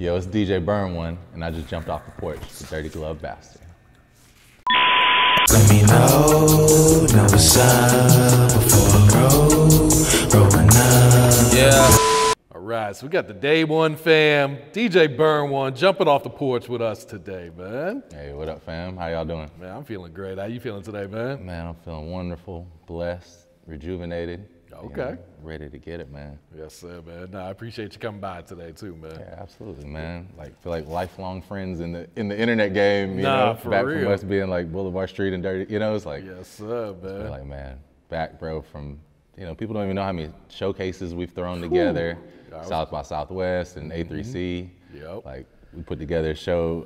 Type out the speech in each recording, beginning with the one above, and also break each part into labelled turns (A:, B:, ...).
A: Yo, it's DJ Burn One, and I just jumped off the porch. The dirty glove bastard.
B: Let me know, know what's up before I roll, rolling up.
C: Yeah. All right, so we got the day one fam, DJ Burn One, jumping off the porch with us today, man.
A: Hey, what up, fam? How y'all doing?
C: Man, I'm feeling great. How you feeling today, man?
A: Man, I'm feeling wonderful, blessed, rejuvenated. you
C: Okay.
A: know, ready to get it, man.
C: Yes, sir, man. Nah, I appreciate you coming by today too, man.
A: Yeah, absolutely, man. Like feel like lifelong friends in the in the internet game. You
C: Nah,
A: know,
C: for
A: back
C: real.
A: from us being like Boulevard Street and dirty. You know, it's like,
C: Yes, sir, man.
A: like man, back, bro. From you know, people don't even know how many showcases we've thrown together.
C: Was-
A: South by Southwest and A3C.
C: Yep.
A: Like we put together a show.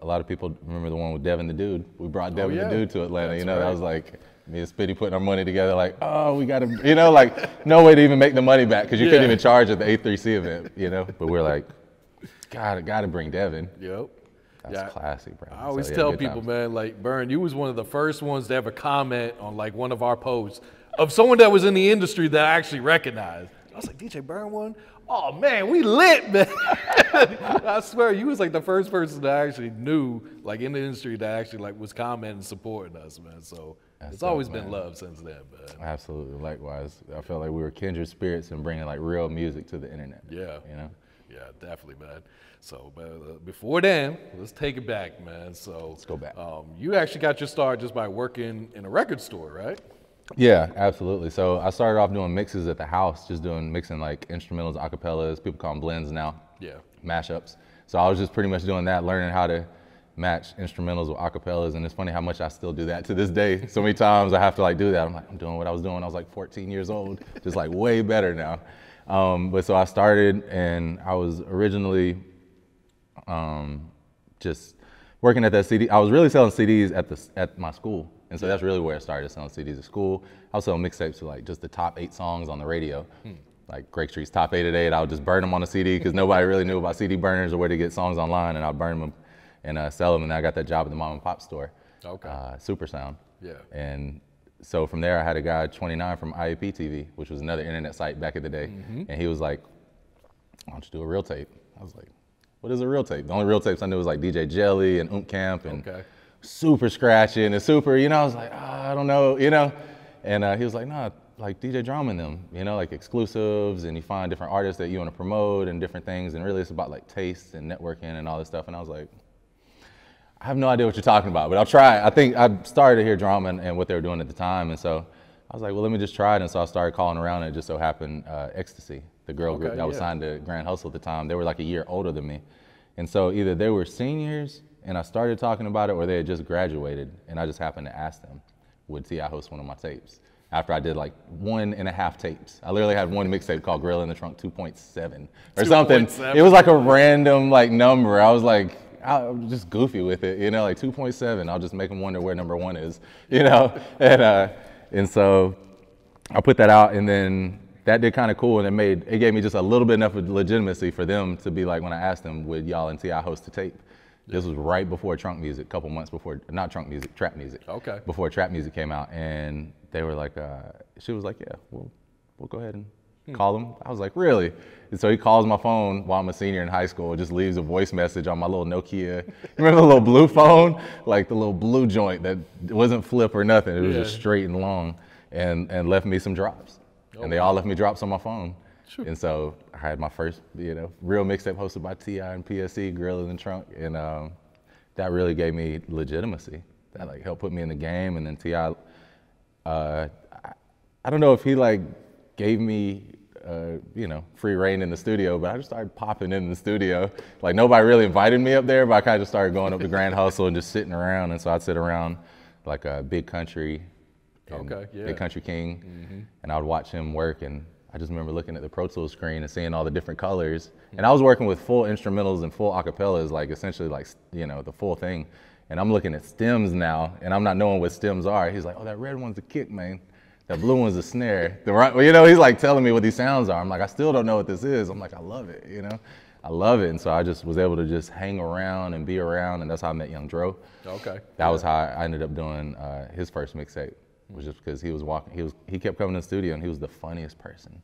A: Uh, a lot of people remember the one with Devin the Dude. We brought Devin
C: Oh, yeah.
A: the Dude to Atlanta.
C: That's
A: you know, that was like me and Spitty putting our money together. Like, oh, we got to, you know, like no way to even make the money back because you couldn't even charge at the A3C event. You know, but we're like, gotta gotta bring Devin.
C: Yep.
A: That's
C: Yeah.
A: classic, bro.
C: I always
A: So, yeah,
C: tell people,
A: times.
C: man, like Burn, you was one of the first ones to ever comment on like one of our posts of someone that was in the industry that I actually recognized. I was like, DJ Burn one? Oh man, we lit, man. I swear, you was like the first person that I actually knew, like in the industry, that actually like was commenting and supporting us, man. So
A: That's
C: it's always
A: dope,
C: been love since then, man.
A: Absolutely, likewise. I felt like we were kindred spirits and bringing like real music to the internet.
C: Yeah.
A: you know.
C: Yeah, definitely, man. So, but uh, before then, let's take it back, man. So let's
A: go back.
C: Um, you actually got your start just by working in a record store, right?
A: Yeah, absolutely. So I started off doing mixes at the house, just doing mixing like instrumentals, acapellas. People call them blends now.
C: Yeah.
A: Mashups. So I was just pretty much doing that, learning how to match instrumentals with acapellas, and it's funny how much I still do that to this day. So many times I have to like do that. I'm like, I'm doing what I was doing. when I was like 14 years old, just like way better now. Um, but so I started, and I was originally um, just working at that CD. I was really selling CDs at the at my school, and so that's really where I started selling CDs at school. I was selling mixtapes to like just the top eight songs on the radio, like Greg Street's top eight at eight. I would just burn them on a CD because nobody really knew about CD burners or where to get songs online, and I'd burn them and uh, sell them. And then I got that job at the mom and pop store,
C: Okay.
A: uh, Super Sound.
C: Yeah.
A: And so from there, I had a guy 29 from IAP TV, which was another internet site back in the day, and he was like, why don't you do a real tape? I was like, what is a real tape? The only real tapes I knew was like DJ Jelly and Oomp Camp and
C: Okay.
A: super scratching and super, you know, I was like, "Ah, I don't know, you know? And uh, he was like, nah, like DJ Drama and them, you know, like exclusives and you find different artists that you want to promote and different things. And really it's about like taste and networking and all this stuff. And I was like, I have no idea what you're talking about, but I'll try. I think I started to hear drama and, and what they were doing at the time, and so I was like, well, let me just try it. And so I started calling around, and it just so happened uh, Ecstasy, the girl group
C: Okay,
A: that was signed to Grand Hustle at the time, they were like a year older than me, and so either they were seniors and I started talking about it, or they had just graduated, and I just happened to ask them, would T.I. host one of my tapes? After I did like one and a half tapes, I literally had one mixtape called Gorilla in the Trunk 2.7 or something.
C: 2.7.
A: It was like a random like number. I was like, I was just goofy with it, you know, like 2.7. I'll just make them wonder where number one is, you know, and uh, and so I put that out, and then that did kind of cool, and it made it gave me just a little bit enough of legitimacy for them to be like when I asked them, would y'all and T.I. host a tape? This was right before Trunk Music, a couple months before, not Trunk Music, Trap Music.
C: Okay.
A: Before Trap Music came out, and they were like, uh, she was like, yeah, we'll we'll go ahead and call him. I was like, really? And so he calls my phone while I'm a senior in high school, just leaves a voice message on my little Nokia. Remember the little blue phone? Like the little blue joint that wasn't flip or nothing. It was just straight and long and, and left me some drops. and they all left me drops on my phone. And so I had my first, you know, real mixtape hosted by T.I. and PSC, Gorilla in the Trunk. And um, that really gave me legitimacy. That like helped put me in the game. And then T.I., uh, I, I don't know if he like gave me, uh, you know, free reign in the studio, but I just started popping in the studio. Like nobody really invited me up there, but I kind of just started going up to Grand Hustle and just sitting around. And so I'd sit around like a big country,
C: Okay, yeah.
A: Big Kuntry King, mm-hmm. and I would watch him work. And I just remember looking at the Pro Tools screen and seeing all the different colors. Mm. And I was working with full instrumentals and full acapellas, like essentially like you know the full thing. And I'm looking at stems now, and I'm not knowing what stems are. He's like, "Oh, that red one's a kick, man. That blue one's a snare." The right, well, you know, he's like telling me what these sounds are. I'm like, I still don't know what this is. I'm like, I love it, you know. I love it, and so I just was able to just hang around and be around, and that's how I met Young Dro.
C: Okay.
A: That was how I ended up doing uh, his first mixtape. Was just because he was walking, he was he kept coming to the studio and he was the funniest person.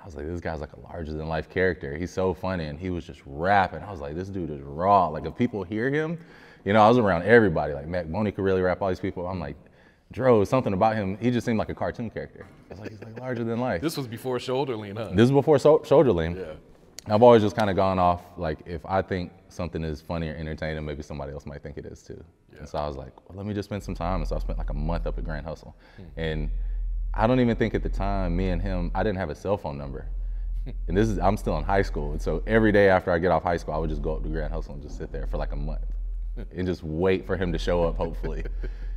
A: I was like, this guy's like a larger than life character. He's so funny, and he was just rapping. I was like, this dude is raw. Like if people hear him, you know, I was around everybody. Like Mac Boney could really rap. All these people. I'm like, Dro, something about him. He just seemed like a cartoon character. I was like, he's like larger than life.
C: This was before shoulder lean, huh?
A: This is before so- shoulder lean.
C: Yeah.
A: I've always just kind of gone off like if I think something is funny or entertaining, maybe somebody else might think it is too. Yeah. And so I was like, well, let me just spend some time. And so I spent like a month up at Grand Hustle. Hmm. And I don't even think at the time, me and him, I didn't have a cell phone number. and this is, I'm still in high school. And so every day after I get off high school, I would just go up to Grand Hustle and just sit there for like a month and just wait for him to show up, hopefully.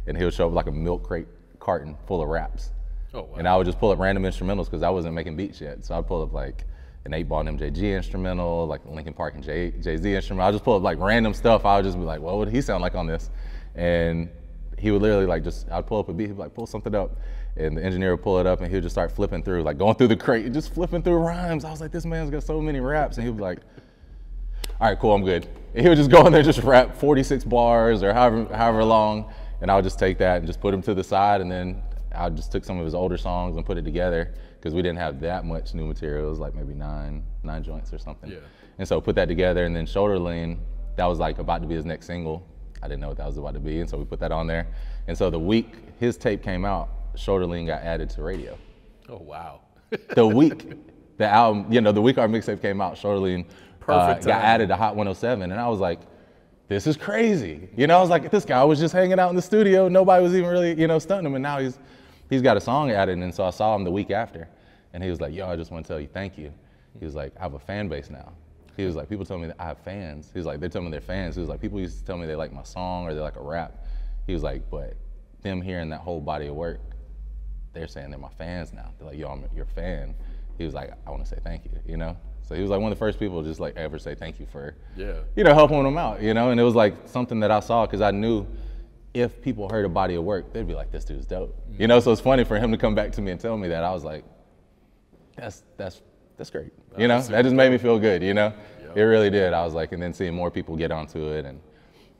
A: and he'll show up like a milk crate carton full of raps.
C: Oh, wow.
A: And I would just pull up random instrumentals because I wasn't making beats yet. So I'd pull up like an 8 ball and MJG instrumental, like Linkin Park and Jay Z instrumental. I'd just pull up like random stuff. I would just be like, what would he sound like on this? And he would literally like just, I'd pull up a beat, he'd be like, pull something up. And the engineer would pull it up and he would just start flipping through, like going through the crate, just flipping through rhymes. I was like, this man's got so many raps. And he would be like, all right, cool, I'm good. And he would just go in there, just rap 46 bars or however, however long. And I would just take that and just put him to the side. And then I just took some of his older songs and put it together because we didn't have that much new material. It was like maybe nine, nine joints or something.
C: Yeah.
A: And so put that together. And then Shoulder Lean, that was like about to be his next single. I didn't know what that was about to be. And so we put that on there. And so the week his tape came out, Shoulder Lean got added to radio
C: oh, wow.
A: the week the album, you know, the week our mixtape came out, Shoulder Lean uh, got added to Hot 107, and I was like, this is crazy. You know, I was like, this guy was just hanging out in the studio, nobody was even really, you know, stunting him, and now he's he's got a song added, and so I saw him the week after, and he was like, yo, I just want to tell you thank you. He was like, I have a fan base now. He was like, people tell me that I have fans. He was like, they tell me they're fans. He was like, people used to tell me they like my song or they like a rap. He was like, but them hearing that whole body of work, they're saying they're my fans now. They're like, yo, I'm your fan. He was like, I want to say thank you, you know? So he was like one of the first people to just like ever say thank you for,
C: Yeah.
A: you know, helping him out, you know? And it was like something that I saw because I knew if people heard a body of work, they'd be like, this dude's dope. You know, so it's funny for him to come back to me and tell me that. I was like, that's, that's, that's great. You know, that just made me feel good, you know? It really did. I was like, and then seeing more people get onto it and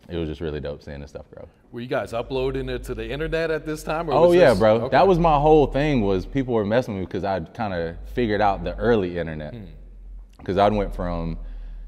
A: it was just really dope seeing this stuff grow.
C: Were you guys uploading it to the internet at this time? Or
A: Oh yeah,
C: this-
A: bro.
C: okay.
A: That was my whole thing was people were messing with me because I'd kind of figured out the early internet.
C: Hmm.
A: Because I went from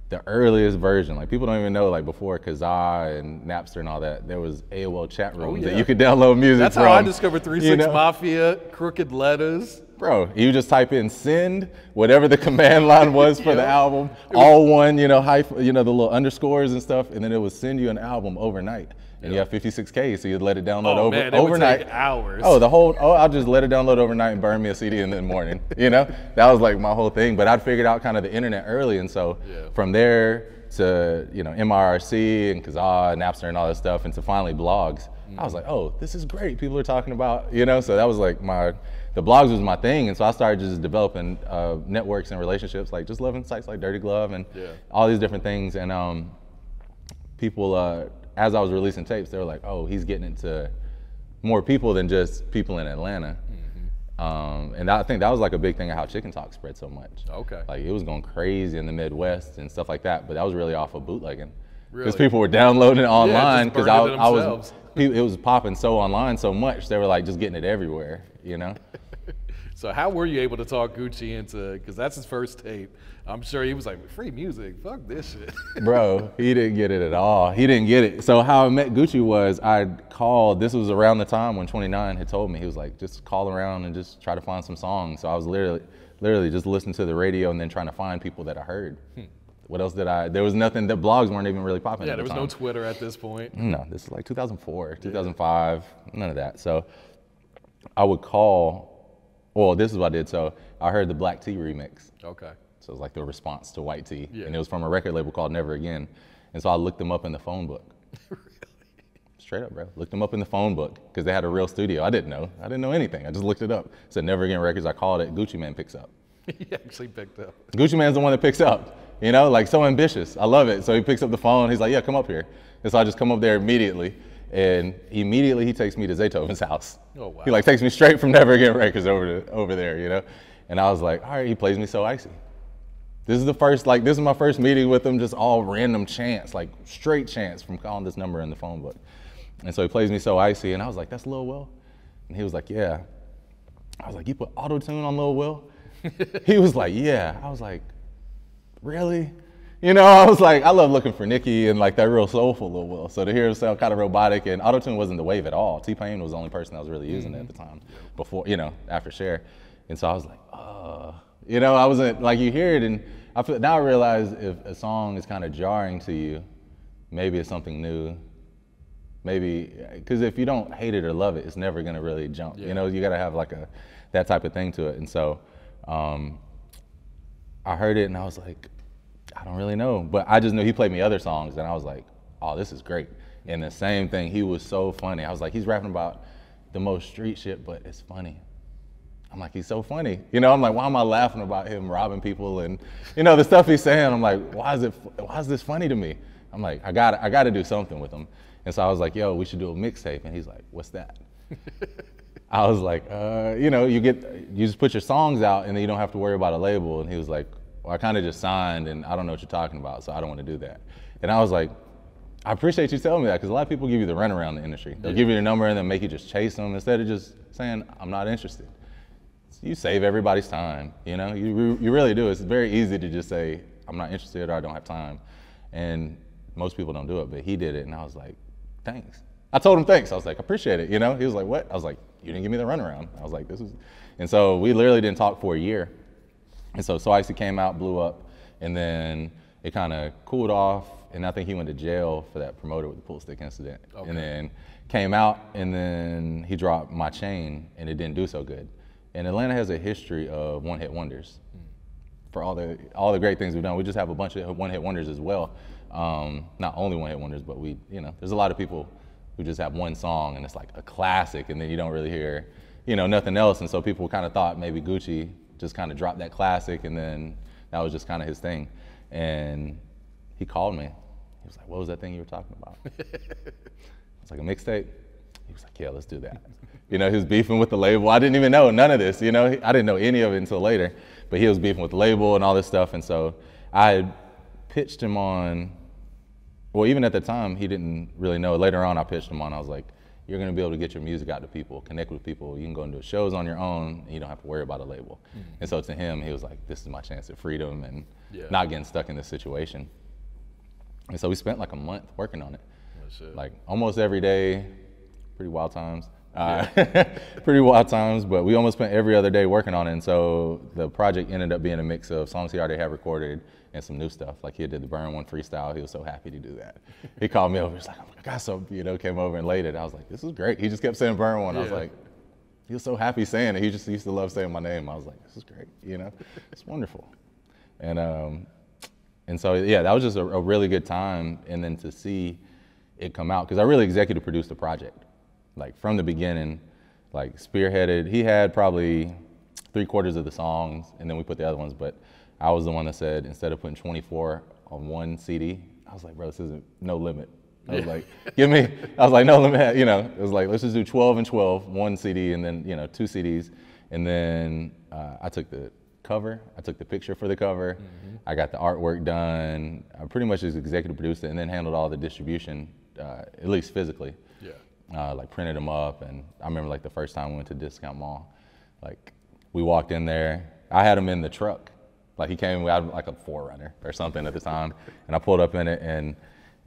A: the earliest version, like people don't even know, like before Kazaa and Napster and all that, there was AOL chat oh, rooms
C: Oh, yeah.
A: that you could download music
C: That's
A: from.
C: how I discovered Three
A: you
C: Six
A: know?
C: Mafia, Crooked Letters.
A: Bro, you just type in send whatever the command line was for the album, all one, you know, hyphen, you know, the little underscores and stuff, and then it would send you an album overnight. And you have 56k, so you'd let it download
C: Oh,
A: over
C: man, it
A: overnight.
C: hours.
A: Oh, the whole oh, I'll just let it download overnight and burn me a CD in the morning. You know, that was like my whole thing. But I'd figured out kind of the internet early, and so
C: Yeah.
A: from there to you know MRC and Kazaa, and Napster, and all that stuff, and to finally blogs, I was like, oh, this is great. People are talking about you know. So that was like my the blogs was my thing, and so I started just developing uh, networks and relationships, like just loving sites like Dirty Glove and
C: Yeah.
A: all these different things, and um, people uh, as I was releasing tapes, they were like, "Oh, he's getting into more people than just people in Atlanta." Um, and I think that was like a big thing of how Chicken Talk spread so much.
C: Okay.
A: Like it was going crazy in the Midwest and stuff like that, but that was really off of bootlegging. Because
C: Really?
A: people were downloading it online because I, I was, it was popping so online so much they were like just getting it everywhere, you know.
C: So how were you able to talk Gucci into? Because that's his first tape. I'm sure he was like, "Free music, fuck this shit."
A: Bro, he didn't get it at all. He didn't get it. So how I met Gucci was I called. This was around the time when 29 had told me he was like, just call around and just try to find some songs. So I was literally, literally just listening to the radio and then trying to find people that I heard. Hmm. What else did I? There was nothing. The blogs weren't even really popping.
C: yeah, there
A: the
C: was no. Twitter at this point.
A: No, this is like 2004, 2005, none of that. So I would call. Well, this is what I did. So I heard the Black Tea remix.
C: Okay.
A: So it was like the response to White Tea.
C: Yeah.
A: And it was from a record label called Never Again. And so I looked them up in the phone book. Really? Straight up, bro. Looked them up in the phone book because they had a real studio. I didn't know. I didn't know anything. I just looked it up. It said Never Again Records. I called it. Gucci Mane picks up.
C: he actually picked up.
A: Gucci Mane's the one that picks up. You know, like so ambitious. I love it. So he picks up the phone. He's like, "Yeah, come up here." And so I just come up there immediately, and immediately he takes me to Zaytoven's house.
C: Oh, wow.
A: He like takes me straight from Never Again Records over to over there. You know, and I was like, "All right." He plays me so icy. This is the first like this is my first meeting with him. Just all random chance, like straight chance from calling this number in the phone book. And so he plays me so icy, and I was like, "That's Lil Will," and he was like, "Yeah." I was like, "You put auto tune on Lil Will?" he was like, yeah. I was like, really? You know, I was like, I love looking for Nicki and like that real soulful Lil Will. So to hear it sound kind of robotic and autotune wasn't the wave at all. T Pain was the only person that was really using it at the time before, you know, after Cher. And so I was like, uh, you know, I wasn't like you hear it and I feel now I realize if a song is kind of jarring to you, maybe it's something new. Maybe because if you don't hate it or love it, it's never gonna really jump. You know, you gotta have like a that type of thing to it. And so um, I heard it and I was like, I don't really know. But I just knew he played me other songs and I was like, oh, this is great. And the same thing, he was so funny. I was like, he's rapping about the most street shit, but it's funny. I'm like, he's so funny. You know, I'm like, why am I laughing about him robbing people and, you know, the stuff he's saying? I'm like, why is it, why is this funny to me? I'm like, I got, I got to do something with him. And so I was like, yo, we should do a mixtape. And he's like, what's that? I was like, uh, you know, you get, you just put your songs out and then you don't have to worry about a label. And he was like, well, I kind of just signed and I don't know what you're talking about, so I don't want to do that. And I was like, I appreciate you telling me that because a lot of people give you the runaround in the industry. They'll give you the number and then make you just chase them instead of just saying, I'm not interested. You save everybody's time, you know, you, you really do. It's very easy to just say, I'm not interested or I don't have time. And most people don't do it, but he did it. And I was like, thanks. I told him thanks. I was like, appreciate it, you know? He was like, what? I was like, you didn't give me the runaround. I was like, this is, and so we literally didn't talk for a year. And so So Icy came out, blew up, and then it kind of cooled off. And I think he went to jail for that promoter with the pool stick incident.
C: Okay.
A: And then came out, and then he dropped My Chain, and it didn't do so good. And Atlanta has a history of one-hit wonders. For all the all the great things we've done, we just have a bunch of one-hit wonders as well. Um, not only one-hit wonders, but we, you know, there's a lot of people who just have one song and it's like a classic, and then you don't really hear, you know, nothing else. And so people kind of thought maybe Gucci just kind of dropped that classic, and then that was just kind of his thing. And he called me. He was like, "What was that thing you were talking about?" I was like, "A mixtape." He was like, "Yeah, let's do that." You know, he was beefing with the label. I didn't even know none of this. You know, I didn't know any of it until later. But he was beefing with the label and all this stuff, and so I pitched him on. Well, even at the time, he didn't really know. Later on, I pitched him on. I was like, "You're going to be able to get your music out to people, connect with people. You can go and do shows on your own, and you don't have to worry about a label." And so to him, he was like, "This is my chance at freedom and
C: Yeah.
A: not getting stuck in this situation." And so we spent like a month working on it. like almost every day. Pretty wild times. Uh, pretty wild times, but we almost spent every other day working on it. And so the project ended up being a mix of songs he already had recorded and some new stuff. Like he did the Burn One freestyle. He was so happy to do that. He called me over. He's like, I got something, you know, came over and laid it. I was like, this is great. He just kept saying Burn One. I was like, he was so happy saying it. He just used to love saying my name. I was like, this is great, you know, it's wonderful. And um, and so yeah, that was just a, a really good time. And then to see it come out because I really executive produced the project, like from the beginning, like spearheaded. He had probably three quarters of the songs, and then we put the other ones. But I was the one that said instead of putting 24 on one CD, I was like, bro, this isn't no limit. I was like, give me. I was like, no limit. You know, it was like, let's just do 12 and 12, one CD, and then you know, two CDs, and then uh, I took the cover. I took the picture for the cover. I got the artwork done. I pretty much just executive produced it, and then handled all the distribution, uh, at least physically
C: yeah.
A: uh, like printed them up. And I remember like the first time we went to Discount Mall, like we walked in there. I had them in the truck. Like he came, we had like a 4Runner or something at the time, and I pulled up in it, and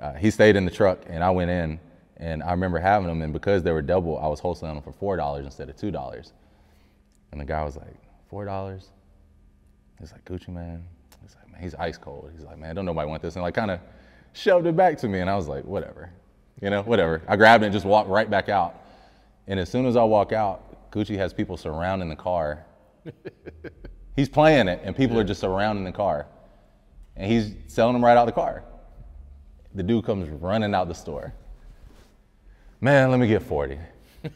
A: uh, he stayed in the truck, and I went in, and I remember having them, and because they were double, I was wholesaling them for four dollars instead of two dollars. And the guy was like, four dollars? He's like, Gucci Mane. He's like, man, he's ice cold. He's like, man, don't nobody want this, and like kind of shoved it back to me, and I was like, whatever, you know, whatever. I grabbed it and just walked right back out. And as soon as I walk out, Gucci has people surrounding the car. he's playing it, and people are just surrounding the car, and he's selling them right out the car. The dude comes running out the store. Man, let me get 40.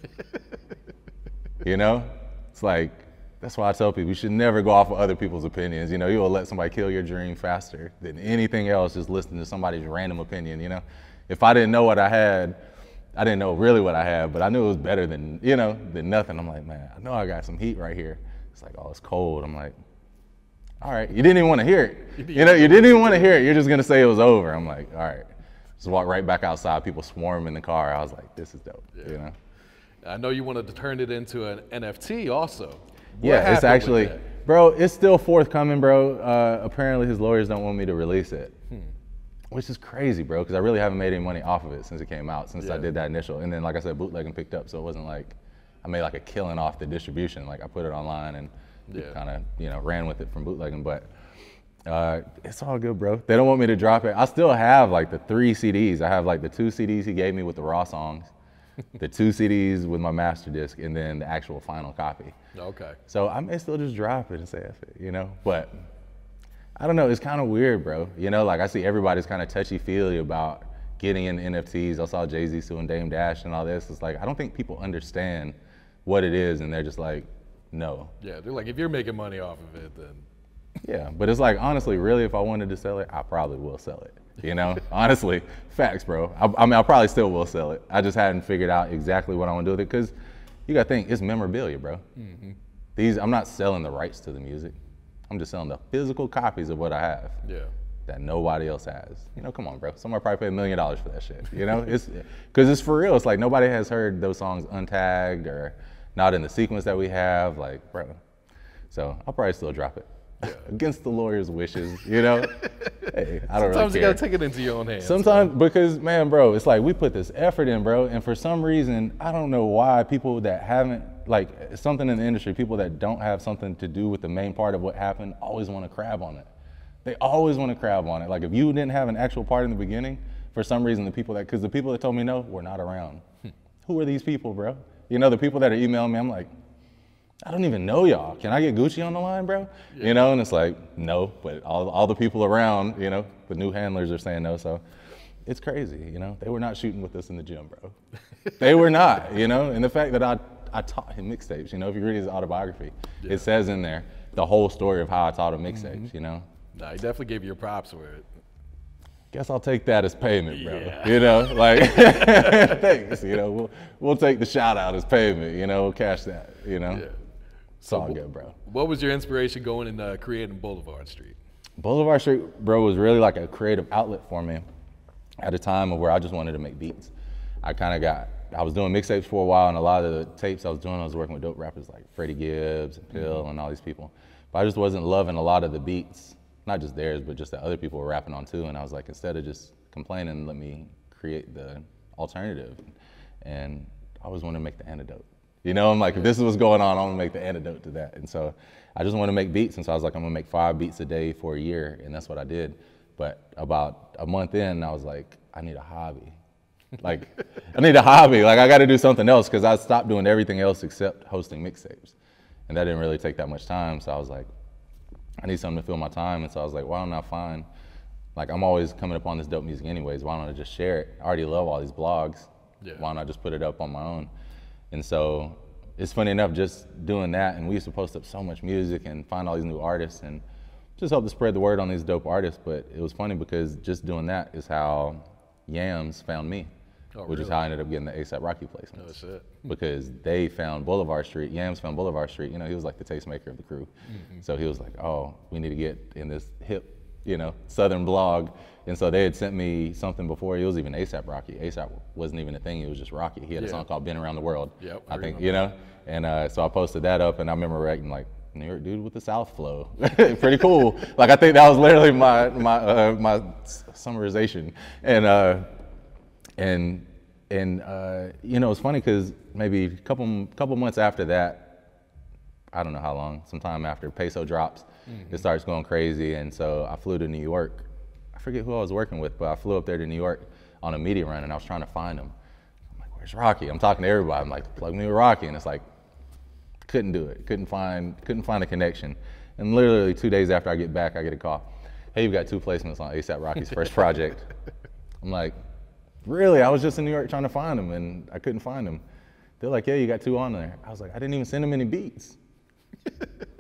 A: you know? It's like, that's why I tell people you should never go off of other people's opinions. You know, you'll let somebody kill your dream faster than anything else just listening to somebody's random opinion, you know? If I didn't know what I had, I didn't know really what I had, but I knew it was better than, you know, than nothing. I'm like, man, I know I got some heat right here. It's like, oh, it's cold. I'm like, all right, you didn't even want to hear it. You know, you didn't even want to hear it. You're just gonna say it was over. I'm like, all right. Just walk right back outside. People swarm in the car. I was like, this is dope. You know?
C: I know you wanted to turn it into an NFT also. What
A: yeah, it's actually? Bro, it's still forthcoming, bro. Uh, apparently, his lawyers don't want me to release it, which is crazy, bro. Because I really haven't made any money off of it since it came out, since I did that initial. And then, like I said, bootlegging picked up, so it wasn't like I made like a killing off the distribution. Like I put it online and
C: Yeah.
A: kind of you know ran with it from bootlegging, but. Uh, it's all good, bro. They don't want me to drop it. I still have like the three CDs. I have like the two CDs he gave me with the raw songs, the two CDs with my master disc, and then the actual final copy.
C: Okay.
A: So I may still just drop it and say it, you know? But I don't know, it's kind of weird, bro. You know, like I see everybody's kind of touchy feely about getting in NFTs. I saw Jay Z suing Dame Dash and all this. It's like, I don't think people understand what it is and they're just like, no.
C: Yeah, they're like, if you're making money off of it, then
A: Yeah, but it's like, honestly, really, if I wanted to sell it, I probably will sell it. You know, honestly, facts, bro. I, I mean, I probably still will sell it. I just hadn't figured out exactly what I want to do with it because you got to think it's memorabilia, bro. Mm-hmm. These, I'm not selling the rights to the music. I'm just selling the physical copies of what I have
C: yeah.
A: that nobody else has. You know, come on, bro. Somebody probably paid a million dollars for that shit. You know, it's because it's for real. It's like nobody has heard those songs untagged or not in the sequence that we have. Like, bro. So I'll probably still drop it against the lawyer's wishes. You know, hey, I don't
C: Sometimes
A: really
C: you gotta take it into your own hands.
A: Sometimes because man, bro, it's like we put this effort in, bro, and for some reason, I don't know why people that haven't like something in the industry, people that don't have something to do with the main part of what happened, always want to crab on it. They always want to crab on it. Like if you didn't have an actual part in the beginning, for some reason, the people that because the people that told me no were not around. Hmm. Who are these people, bro? You know, the people that are emailing me, I'm like, I don't even know y'all. Can I get Gucci on the line, bro? You know, and it's like, no, but all, all the people around, you know, the new handlers are saying no. So it's crazy, you know. They were not shooting with us in the gym, bro. they were not, you know. And the fact that I, I taught him mixtapes, you know, if you read his autobiography,
C: Yeah.
A: it says in there the whole story of how I taught him mixtapes, mm-hmm. you know.
C: Nah, he definitely gave you your props for it.
A: Guess I'll take that as payment, bro.
C: Yeah.
A: You know, like, thanks. You know, we'll, we'll take the shout out as payment. You know, we'll cash that. You know,
C: Yeah.
A: it's all good, bro.
C: What was your inspiration going and uh, creating Boulevard Street?
A: Boulevard Street, bro, was really like a creative outlet for me at a time of where I just wanted to make beats. I kind of got, I was doing mixtapes for a while, and a lot of the tapes I was doing, I was working with dope rappers like Freddie Gibbs and Pill and all these people. But I just wasn't loving a lot of the beats, not just theirs, but just that other people were rapping on too. And I was like, instead of just complaining, let me create the alternative. And I always want to make the antidote. You know, I'm like, if this is what's going on, I'm gonna make the antidote to that. And so I just want to make beats. And so I was like, I'm to make five beats a day for a year. And that's what I did. But about a month in, I was like, I need a hobby. Like, I need a hobby. Like, I got to do something else because I stopped doing everything else except hosting mixtapes. And that didn't really take that much time. So I was like, I need something to fill my time. And so I was like, why don't I find, like, I'm always coming upon this dope music anyways. Why don't I just share it? I already love all these blogs.
C: Yeah.
A: Why don't I just put it up on my own? And so it's funny enough, just doing that. And we used to post up so much music and find all these new artists and just help to spread the word on these dope artists. But it was funny because just doing that is how Yams found me,
C: Oh,
A: which is how I ended up getting the ASAP Rocky placement.
C: Oh, shit.
A: because they found Boulevard Street. Yams found Boulevard Street. You know, he was like the tastemaker of the crew. So he was like, "Oh, we need to get in this hip, you know, Southern blog." And so they had sent me something before. It was even ASAP Rocky. ASAP wasn't even a thing. It was just Rocky. He had a song called "Been Around the World."
C: Yep, I
A: I think you know. And uh, so I posted that up, and I remember writing like, "New York dude with the South flow." Pretty cool. like I think that was literally my my uh, my summarization. And uh, and and uh, you know it's funny because maybe a couple couple months after that, I don't know how long, sometime after peso drops, it starts going crazy, and so I flew to New York. I forget who I was working with, but I flew up there to New York on a media run, and I was trying to find him. I'm like, "Where's Rocky?" I'm talking to everybody. I'm like, "Plug me with Rocky," and it's like, couldn't do it. Couldn't find couldn't find a connection. And literally two days after I get back, I get a call. Hey, you've got two placements on ASAP Rocky's first project. I'm like, really? I was just in New York trying to find them and I couldn't find them. They're like, yeah, you got two on there. I was like, I didn't even send him any beats.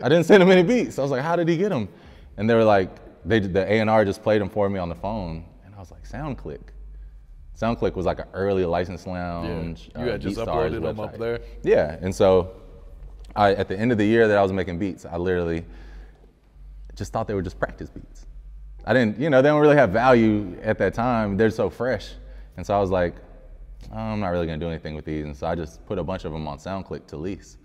A: I didn't send him any beats. I was like, how did he get them? And they were like, they the A&R just played them for me on the phone. And I was like, SoundClick. SoundClick was like an early license lounge.
C: You had uh, just
A: BeatStars
C: uploaded them up there?
A: Yeah, and so I, at the end of the year that I was making beats, I literally just thought they were just practice beats. I didn't, you know, they don't really have value at that time. They're so fresh. And so I was like, "Oh, I'm not really gonna do anything with these. And so I just put a bunch of them on SoundClick to lease.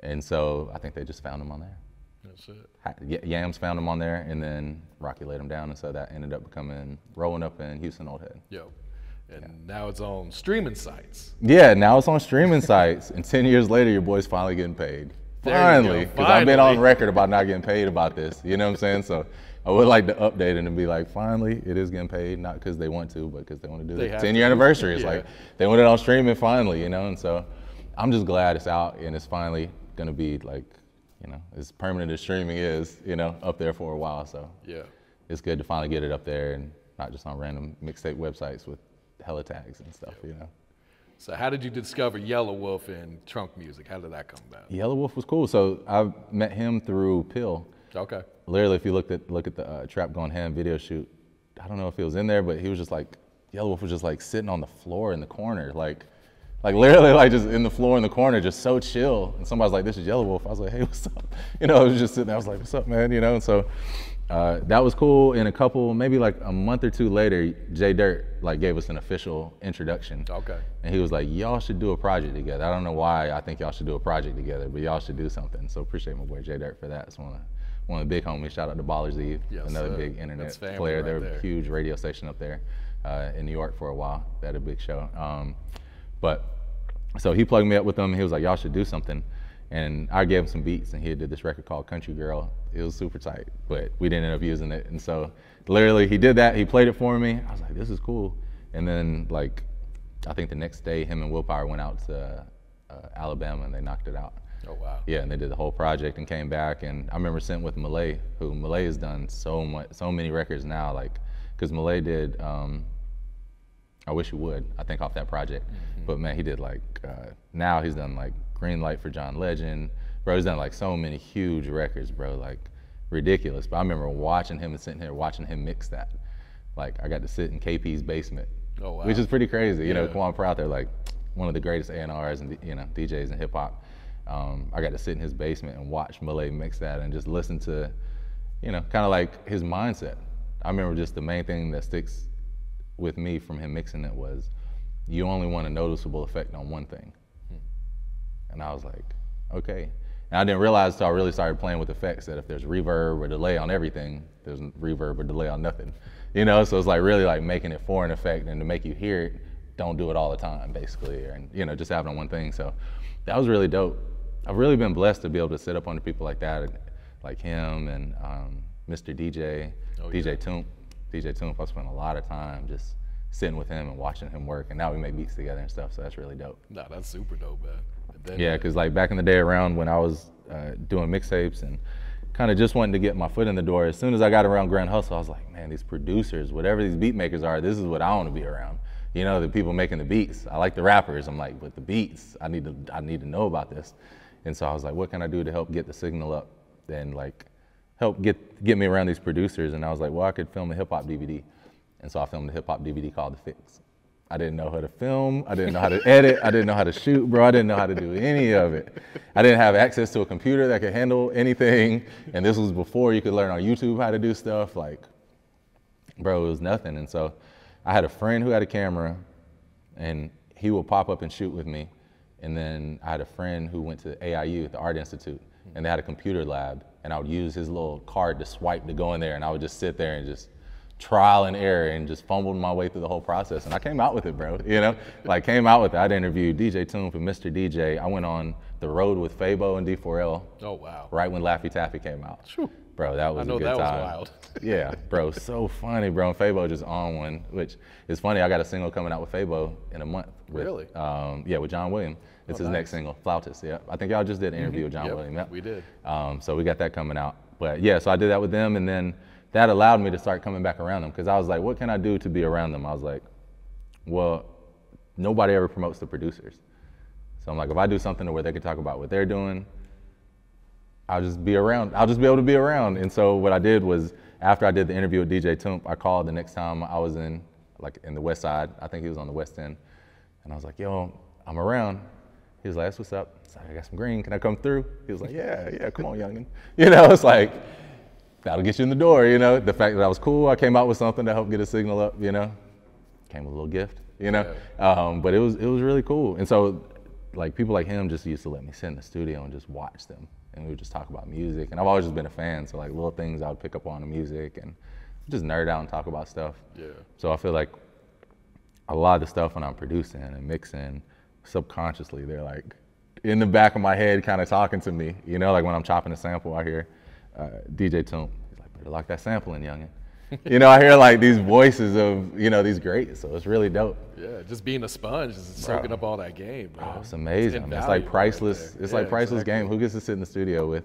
A: And so I think they just found them on there.
C: That's it.
A: Yams found them on there, and then Rocky laid them down, and so that ended up becoming rolling up in Houston Old Head.
C: Yo. And now it's on streaming sites.
A: Yeah, now it's on streaming sites, and ten years later, your boy's finally getting paid.
C: There
A: Finally, because I've been on record about not getting paid about this. You know what I'm saying? So I would like to update it and be like, finally, it is getting paid, not because they want to, but because they want to do
C: They
A: the 10 year anniversary. It's
C: Yeah.
A: like they want it on streaming finally, you know. And so I'm just glad it's out and it's finally gonna be like, you know, as permanent as streaming is, you know, up there for a while. So
C: Yeah.
A: it's good to finally get it up there and not just on random mixtape websites with hella tags and stuff, you know.
C: So how did you discover Yelawolf and Trunk Muzik? How did that come about?
A: Yelawolf was cool. So I met him through Pill.
C: Okay.
A: Literally, if you looked at look at the uh, Trap Gone Ham video shoot, I don't know if he was in there, but he was just like Yelawolf was just like sitting on the floor in the corner, like like literally like just in the floor in the corner, just so chill. And somebody's like, "This is Yelawolf." I was like, "Hey, what's up?" You know, I was just sitting there. I was like, "What's up, man?" You know, and so. Uh, that was cool. And a couple, maybe like a month or two later, Jay Dirt like gave us an official introduction.
C: Okay.
A: And he was like, y'all should do a project together. I don't know why I think y'all should do a project together, but y'all should do something. So appreciate my boy Jay Dirt for that. One of, one of the big homies. Shout out to Ballers Eve,
C: Yes,
A: another
C: sir.
A: big internet player.
C: right
A: They're
C: there.
A: a huge radio station up there uh, in New York for a while. They had a big show. Um, but so he plugged me up with them. He was like, y'all should do something. And I gave him some beats, and he did this record called Country Girl. It was super tight, but we didn't end up using it. And so, literally, he did that. He played it for me. I was like, this is cool. And then, like, I think the next day, him and Willpower went out to uh, Alabama, and they knocked it out.
C: Oh wow.
A: Yeah, and they did the whole project and came back. And I remember sitting with Malay, who Malay has done so much, so many records now. Like, because Malay did, um, I wish you would. I think off that project, but man, he did like uh, now he's done like Green Light for John Legend. Bro, he's done like so many huge records, bro, like ridiculous. But I remember watching him and sitting here watching him mix that. Like I got to sit in KP's basement,
C: Oh, wow.
A: which is pretty crazy. You know,
C: Yeah.
A: Quan Prout, they're like one of the greatest A&Rs and you know DJs in hip hop. Um, I got to sit in his basement and watch Malay mix that and just listen to, you know, kind of like his mindset. I remember just the main thing that sticks with me from him mixing it was, you only want a noticeable effect on one thing. And I was like, okay. And I didn't realize until I really started playing with effects that if there's reverb or delay on everything, there's reverb or delay on nothing. You know, so it's like really like making it for an effect and to make you hear it, don't do it all the time, basically, and you know, just having on one thing. So that was really dope. I've really been blessed to be able to sit up under people like that, like him and um, Mr. DJ,
C: Oh,
A: DJ
C: yeah.
A: Toomp. DJ Toomp, I spent a lot of time just sitting with him and watching him work, and now we make beats together and stuff. So that's really dope.
C: Nah, that's super dope, man.
A: Yeah, because like back in the day, around when I was uh, doing mixtapes and kind of just wanting to get my foot in the door, as soon as I got around Grand Hustle, I was like, man, these producers, whatever these beat makers are, this is what I want to be around. You know, the people making the beats. I like the rappers. I'm like, but the beats, I need to, I need to know about this. And so I was like, what can I do to help get the signal up? And like, help get get me around these producers. And I was like, well, I could film a hip hop DVD. And so I filmed a hip hop DVD called The Fix. I didn't know how to film. I didn't know how to edit. I didn't know how to shoot, bro. I didn't know how to do any of it. I didn't have access to a computer that could handle anything. And this was before you could learn on YouTube how to do stuff. Like, bro, it was nothing. And so I had a friend who had a camera, and he would pop up and shoot with me. And then I had a friend who went to AIU, at the Art Institute, and they had a computer lab. And I would use his little card to swipe to go in there, and I would just sit there and just trial and error and just fumbled my way through the whole process. And I came out with it, bro. You know, like came out with it. I'd interviewed DJ Toomp for Mr. DJ. I went on the road with Fabo and D4L
C: Oh wow.
A: right when Laffy Taffy came out.
C: Phew.
A: Bro, that was
C: know
A: a good
C: that was
A: time.
C: wild.
A: yeah, bro, so funny, bro. And Fabo just on one, which is funny. I got a single coming out with Fabo in a month. with,
C: Really?
A: Um, yeah, with John William. It's
C: Oh,
A: his
C: nice.
A: next single, Flautist. Yeah, I think y'all just did an interview with John
C: Yep,
A: William. Yep.
C: we did.
A: Um, so we got that coming out. But yeah, so I did that with them, and then that allowed me to start coming back around them because I was like, what can I do to be around them? I was like, well, nobody ever promotes the producers. So I'm like, if I do something where they can talk about what they're doing, I'll just be around. I'll just be able to be around. And so what I did was after I did the interview with DJ Toomp, I called the next time I was in like in the West Side. I think he was on the West End, and I was like, "Yo, I'm around." He was like, "That's what's up." I got some green. Can I come through? He was like, "Yeah, yeah, come on, youngin." You know, it's like that'll get you in the door. You know, the fact that I was cool, I came out with something to help get a signal up. You know, came with a little gift. You know, um, but it was it was really cool. And so like people like him just used to let me sit in the studio and just watch them and we would just talk about music. And I've always just been a fan, so like little things I would pick up on the music and just nerd out and talk about stuff.
C: Yeah.
A: So I feel like a lot of the stuff when I'm producing and mixing, subconsciously they're like in the back of my head, kind of talking to me. You know, like when I'm chopping a sample, I hear uh, DJ Toomp. He's like, "Better lock that sample in, youngin." you know, I hear like these voices of you know these greats, so it's really dope.
C: Yeah, just being a sponge, just soaking up all that game, man.
A: Oh, it's amazing. It's, like
C: invaluable right
A: priceless.
C: there.
A: it's
C: Yeah,
A: like priceless
C: exactly.
A: game. Who gets to sit in the studio with,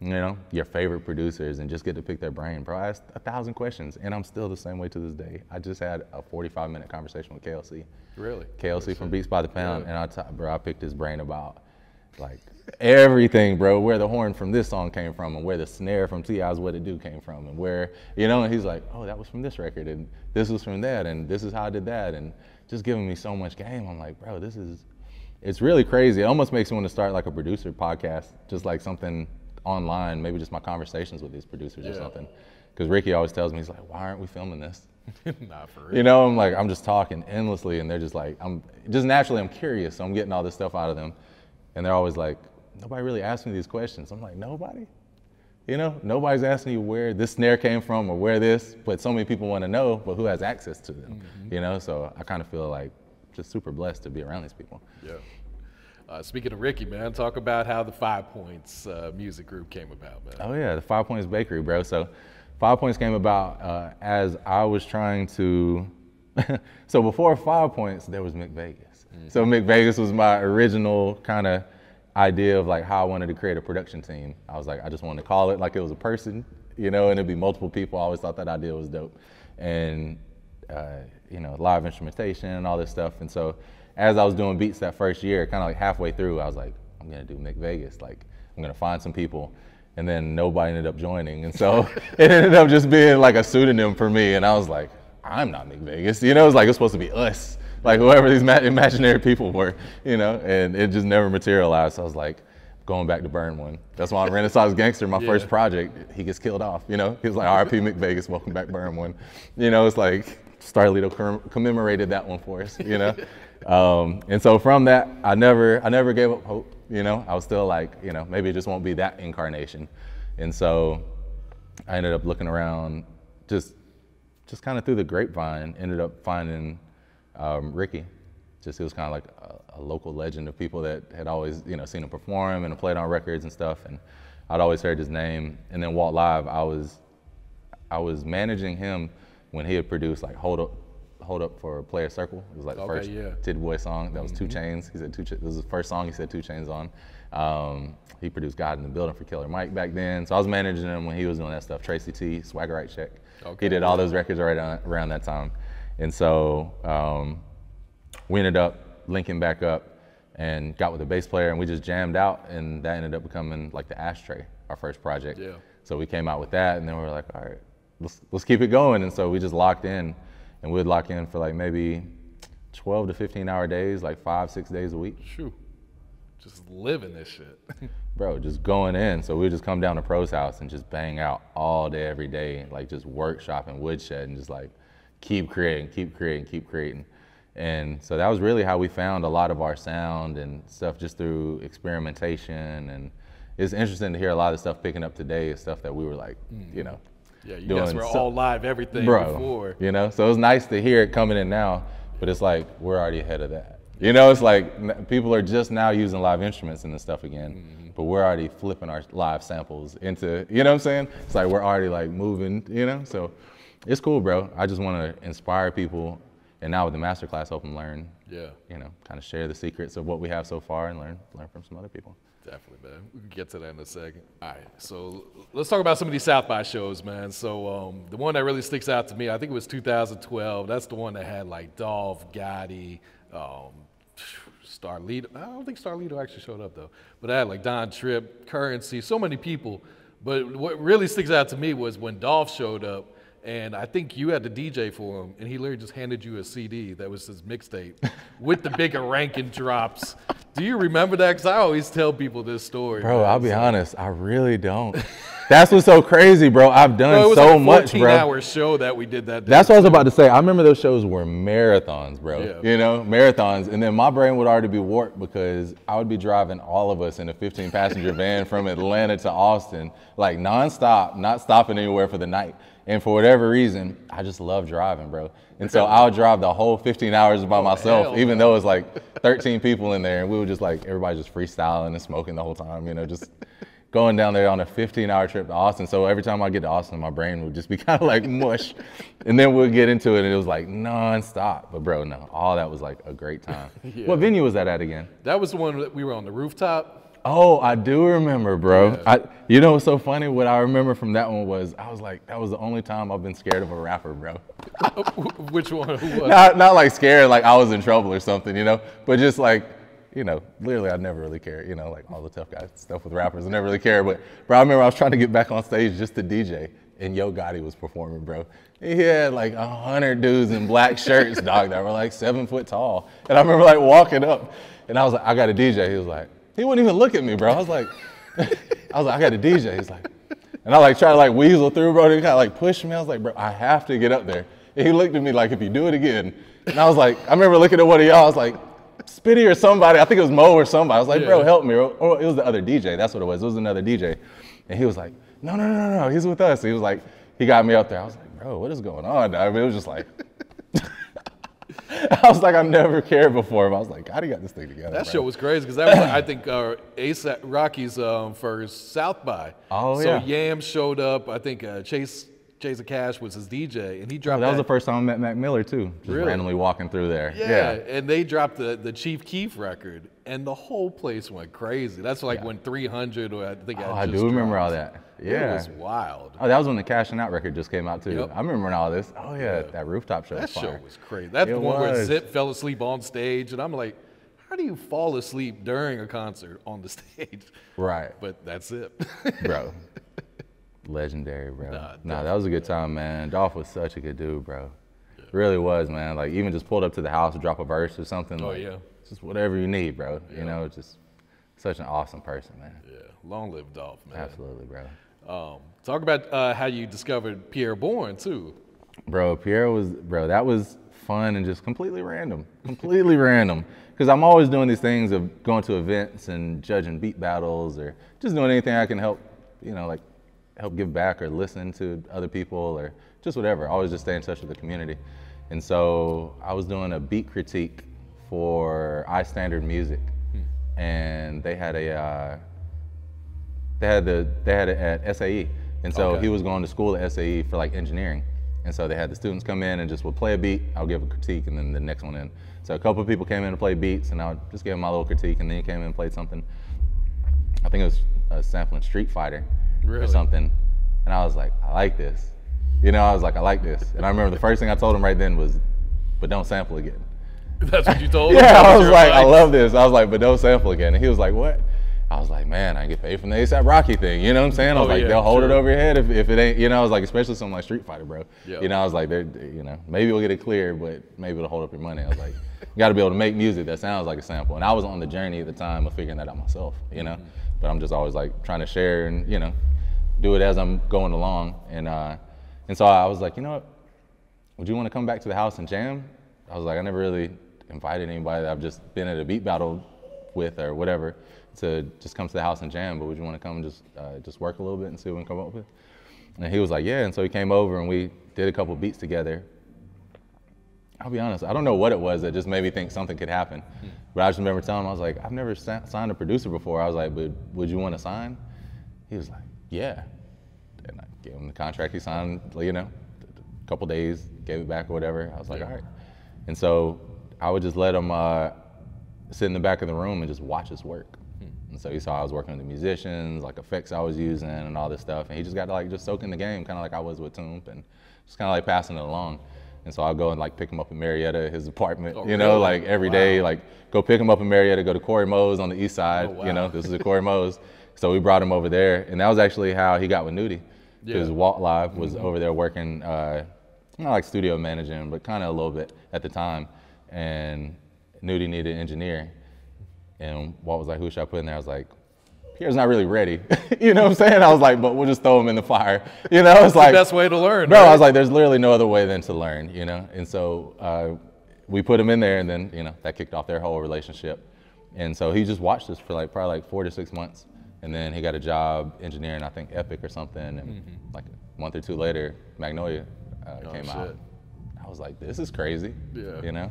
A: you know, your favorite producers and just get to pick their brain, bro? I asked a thousand questions, and I'm still the same way to this day. I just had a 45 minute conversation with KLC.
C: Really?
A: KLC from Beats by the Pound,
C: Yeah.
A: and I, t- bro, I picked his brain about like everything, bro. Where the horn from this song came from, and where the snare from T.I.'s What It Do came from, and where you know. And he's like, oh, that was from this record, and this was from that, and this is how I did that, and just giving me so much game. I'm like, bro, this is. It's really crazy. It almost makes me want to start like a producer podcast, just like something online, maybe just my conversations with these producers or something. Because Ricky always tells me, he's like, why aren't we filming this?
C: Not for real.
A: You know, I'm like, I'm just talking endlessly, and they're just like, I'm just naturally, I'm curious, so I'm getting all this stuff out of them, and they're always like, nobody really asked me these questions. I'm like, nobody, you know, nobody's asking you where this snare came from or where this, but so many people want to know, but who has access to them, mm-hmm. you know? So I kind of feel like just super blessed to be around these people.
C: Yeah. Uh, speaking of Ricky, man, talk about how the Five Points uh, music group came about, man.
A: Oh yeah, the Five Points Bakery, bro. So Five Points came about uh, as I was trying to. so before Five Points, there was McVegas. So McVegas was my original kind of idea of like how I wanted to create a production team. I was like, I just wanted to call it like it was a person, you know, and it'd be multiple people. I always thought that idea was dope, and uh, you know, live instrumentation and all this stuff. And so as I was doing beats that first year, kind of like halfway through, I was like, I'm gonna do McVegas. Like I'm gonna find some people. And then nobody ended up joining. And so it ended up just being like a pseudonym for me. And I was like, I'm not McVegas. You know, it was like, it's supposed to be us. Like whoever these ma- imaginary people were, you know, and it just never materialized. So I was like, going back to Burn One. That's why Renaissance Gangster, my first project, he gets killed off, you know? He was like, RP McVegas, welcome back Burn One. You know, it's like, Starlito com- commemorated that one for us, you know? Um, and so from that, I never, I never gave up hope, you know? I was still like, you know, maybe it just won't be that incarnation. And so I ended up looking around, just, just kind of through the grapevine, ended up finding um, Ricky. Just he was kind of like a, a local legend of people that had always, you know, seen him perform and played on records and stuff. And I'd always heard his name. And then Walt Live, I was, I was managing him when he had produced like Hold Up, Hold Up for Playaz Circle. It was like the
C: Okay,
A: first
C: yeah. Mm-hmm.
A: Tity Boi song. That was 2 Chainz. He said Two. Ch- this was the first song he said 2 Chainz on. Um, he produced God in the Building for Killer Mike back then. So I was managing him when he was doing that stuff. Tracy T, Swagger Right Check.
C: Okay,
A: He did all those records right on, around that time. And so um, we ended up linking back up and got with the bass player and we just jammed out and that ended up becoming like the ashtray, our first project.
C: Yeah.
A: So we came out with that and then we were like, all right, let's, let's keep it going. And so we just locked in and we'd lock in for like maybe 12 to 15 hour days, like five, six days a week.
C: Shoo. Just living this shit.
A: Bro, just going in. So we would just come down to Pro's house and just bang out all day, every day, like just workshopping, woodshed, and just like keep creating, keep creating, keep creating. And so that was really how we found a lot of our sound and stuff just through experimentation. And it's interesting to hear a lot of stuff picking up today is stuff that we were like, you mm. know,
C: yeah, you guys were
A: so-
C: all live everything
A: bro,
C: before.
A: you know. So it's nice to hear it coming in now, but it's like we're already ahead of that. You know, it's like people are just now using live instruments and this stuff again, mm-hmm. but we're already flipping our live samples into, you know what I'm saying? It's like we're already like moving, you know. So it's cool, bro. I just want to inspire people, and now with the masterclass, help them learn.
C: Yeah.
A: You know, kind of share the secrets of what we have so far and learn learn from some other people.
C: Definitely, man. We can get to that in a second. All right, so let's talk about some of these South by shows, man. So um, the one that really sticks out to me, I think it was 2012. That's the one that had like Dolph, Gotti, um, Starlito. I don't think Starlito actually showed up though, but I had like Don Trip, Currency, so many people. But what really sticks out to me was when Dolph showed up. And I think you had the DJ for him, and he literally just handed you a CD that was his mixtape with the bigger ranking drops. Do you remember that? Because I always tell people this story.
A: Bro,
C: man.
A: I'll be honest, I really don't. That's what's so crazy, bro. I've done
C: Bro, it was
A: so
C: like a
A: much,
C: 14
A: bro.
C: hour show that we did that day.
A: That's what I was about to say. I remember those shows were marathons, bro.
C: Yeah.
A: You know, marathons. And then my brain would already be warped because I would be driving all of us in a 15 passenger van from Atlanta to Austin, like nonstop, not stopping anywhere for the night. And for whatever reason, I just love driving, bro. And so I'll drive the whole 15 hours by oh, myself,
C: Oh, hell
A: even though it's like 13 people in there. And we were just like, everybody just freestyling and smoking the whole time, you know, just going down there on a 15 hour trip to Austin. So every time I get to Austin, my brain would just be kind of like mush. and then we'll get into it and it was like nonstop. But bro, no, all that was like a great time. What venue was that at again?
C: That was the one that we were on the rooftop.
A: Oh, I do remember, bro.
C: Yeah.
A: I, you know what's so funny? What I remember from that one was I was like, that was the only time I've been scared of a rapper, bro.
C: Which one? Who was?
A: not, not like scared, like I was in trouble or something, you know, but just like, you know, literally, I never really cared, you know, like all the tough guy stuff with rappers, I never really cared. But, bro, I remember I was trying to get back on stage just to DJ, and Yo Gotti was performing, bro. He had like a hundred dudes in black shirts, dog, that were like seven foot tall. And I remember like walking up, and I was like, I got a DJ. He was like, he wouldn't even look at me, bro. I was like, I was like, I got a DJ. He's like, and I like try to like weasel through, bro. He kind of like pushed me. I was like, bro, I have to get up there. And he looked at me like, if you do it again. And I was like, I remember looking at one of y'all. I was like, Spitty or somebody. I think it was Mo or somebody. I was like, bro, help me. Or, or it was the other DJ. That's what it was. It was another DJ. And he was like, no, no, no, no, no. He's with us. He was like, he got me up there. I was like, bro, what is going on? I mean, it was just like, I was like, I never cared before. But I was like, God, he got this thing together.
C: That
A: bro.
C: show was crazy because that was, I think, uh, ASAP Rocky's um, first South by.
A: Oh,
C: so
A: yeah.
C: Yam showed up. I think uh, Chase Jason Cash was his DJ, and he dropped
A: That was the first time I met Mac Miller too. Just
C: Really?
A: randomly walking through there.
C: Yeah, and they dropped the, the Chief Keef record, and the whole place went crazy. That's like when 300, or I think
A: Oh,
C: I,
A: do remember all that.
C: It
A: Yeah.
C: was wild.
A: Oh, that was when the Cashing Out record just came out too.
C: Yep.
A: I remember all this. Oh yeah, that rooftop show.
C: That
A: was
C: show was crazy. That's the
A: It
C: one where
A: was.
C: Zip fell asleep on stage, and I'm like, how do you fall asleep during a concert on the stage?
A: Right,
C: But that's it.
A: bro. Legendary, bro.
C: Nah,
A: Nah, that was a good time, man. Dolph was such a good dude, bro. Really was, man. Like even just pulled up to the house, to drop a verse or something.
C: Oh,
A: like,
C: yeah.
A: Just whatever you need, bro. You know, just such an awesome person, man.
C: yeah, long live Dolph, man.
A: Absolutely, bro.
C: Um, talk about uh, how you discovered Pierre Bourne too.
A: Bro, Pierre was, bro, that was fun and just completely random. Completely random. Because I'm always doing these things of going to events and judging beat battles or just doing anything I can help, you know, like help give back or listen to other people or just whatever. Always just stay in touch with the community. And so I was doing a beat critique for iStandard Music. And they had a, uh, they had the they had it at SAE, and so
C: Okay.
A: he was going to school at SAE for like engineering, and so they had the students come in and just would play a beat. I'll give a critique, and then the next one in. So a couple of people came in to play beats, and I would just give them my little critique, and then he came in and played something. I think it was uh, sampling Street Fighter
C: Really?
A: or something, and I was like, I like this. You know, I was like, I like this, and I remember the first thing I told him right then was, but don't sample again.
C: That's what you told him.
A: Yeah, I was like, I love this. I was like, but don't sample again. And he was like, what? I was like, man, I get paid from the ASAP Rocky thing. You know what I'm saying? I was
C: Oh,
A: like,
C: yeah,
A: they'll hold it over your head if, if it ain't, you know, I was like, especially something like Street Fighter, bro.
C: Yeah.
A: You know, I was like, they're, you know, maybe we'll get it clear, but maybe it'll hold up your money. I was like, you got to be able to make music that sounds like a sample. And I was on the journey at the time of figuring that out myself, you know?
C: Mm-hmm.
A: But I'm just always like trying to share and, you know, do it as I'm going along. And, uh, and so I was like, you know what? would you want to come back to the house and jam? I was like, I never really invited anybody that I've just been at a beat battle with or whatever to just come to the house and jam. But would you want to come and just uh, just work a little bit and see what we can come up with? And he was like, yeah. And so he came over and we did a couple beats together. I'll be honest, I don't know what it was that just made me think something could happen. But I just remember telling him, I was like, I've never sa- signed a producer before. I was like, but would you want to sign? He was like, yeah. And I gave him the contract he signed, you know, a couple days, gave it back or whatever. I was like, all right. And so I would just let him uh, sit in the back of the room and just watch us work. And so he saw I was working with the musicians, like effects I was using and all this stuff. And he just got to like just soak in the game, kind of like I was with Toomp and just kind of like passing it along. And so I'll go and like pick him up in Marietta, his apartment,
C: Oh,
A: you know,
C: really?
A: like every day,
C: Wow.
A: like go pick him up in Marietta, go to Corey Moe's on the east side,
C: Oh, wow.
A: you know, this is a Corey Moe's. So we brought him over there. And that was actually how he got with Nudy. Because
C: Yeah. Mm-hmm.
A: Walt Live was over there working, uh, not like studio managing, but kind of a little bit at the time. And Nudy needed an engineer. And Walt was like, who should I put in there? I was like, Pierre's not really ready. you know what I'm saying? I was like, but we'll just throw him in the fire. You know, it's like
C: Best way to learn.
A: Bro,
C: right?
A: I was like, there's literally no other way than to learn, you know? And so uh, we put him in there, and then, you know, that kicked off their whole relationship. And so he just watched us for like probably like four to six months. And then he got a job engineering, I think, Epic or something. And like a month or two later, Magnolia uh,
C: Oh,
A: came
C: shit.
A: out. I was like, this is crazy.
C: Yeah.
A: You know?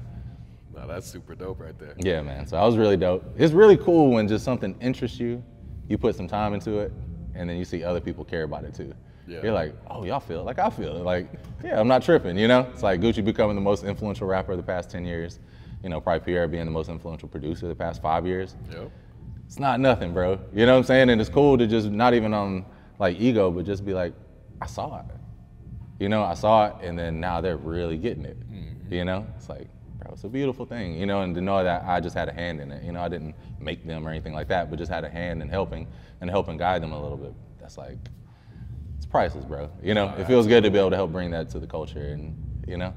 C: No, that's super dope right there.
A: Yeah, man. So I was really dope. It's really cool when just something interests you, you put some time into it, and then you see other people care about it too.
C: Yeah.
A: You're like, oh, y'all feel it like I feel it. Like, yeah, I'm not tripping, you know? It's like Gucci becoming the most influential rapper of the past 10 years. You know, probably Pierre being the most influential producer the past five years.
C: Yep.
A: It's not nothing, bro. You know what I'm saying? And it's cool to just not even on like ego, but just be like, I saw it. You know, I saw it, and then now they're really getting it. Mm-hmm. You know, it's like, it's a beautiful thing. You know, and to know that I just had a hand in it. You know, I didn't make them or anything like that, but just had a hand in helping and helping guide them a little bit. That's like, it's priceless, bro. You know, it feels good to be able to help bring that to the culture, and you know,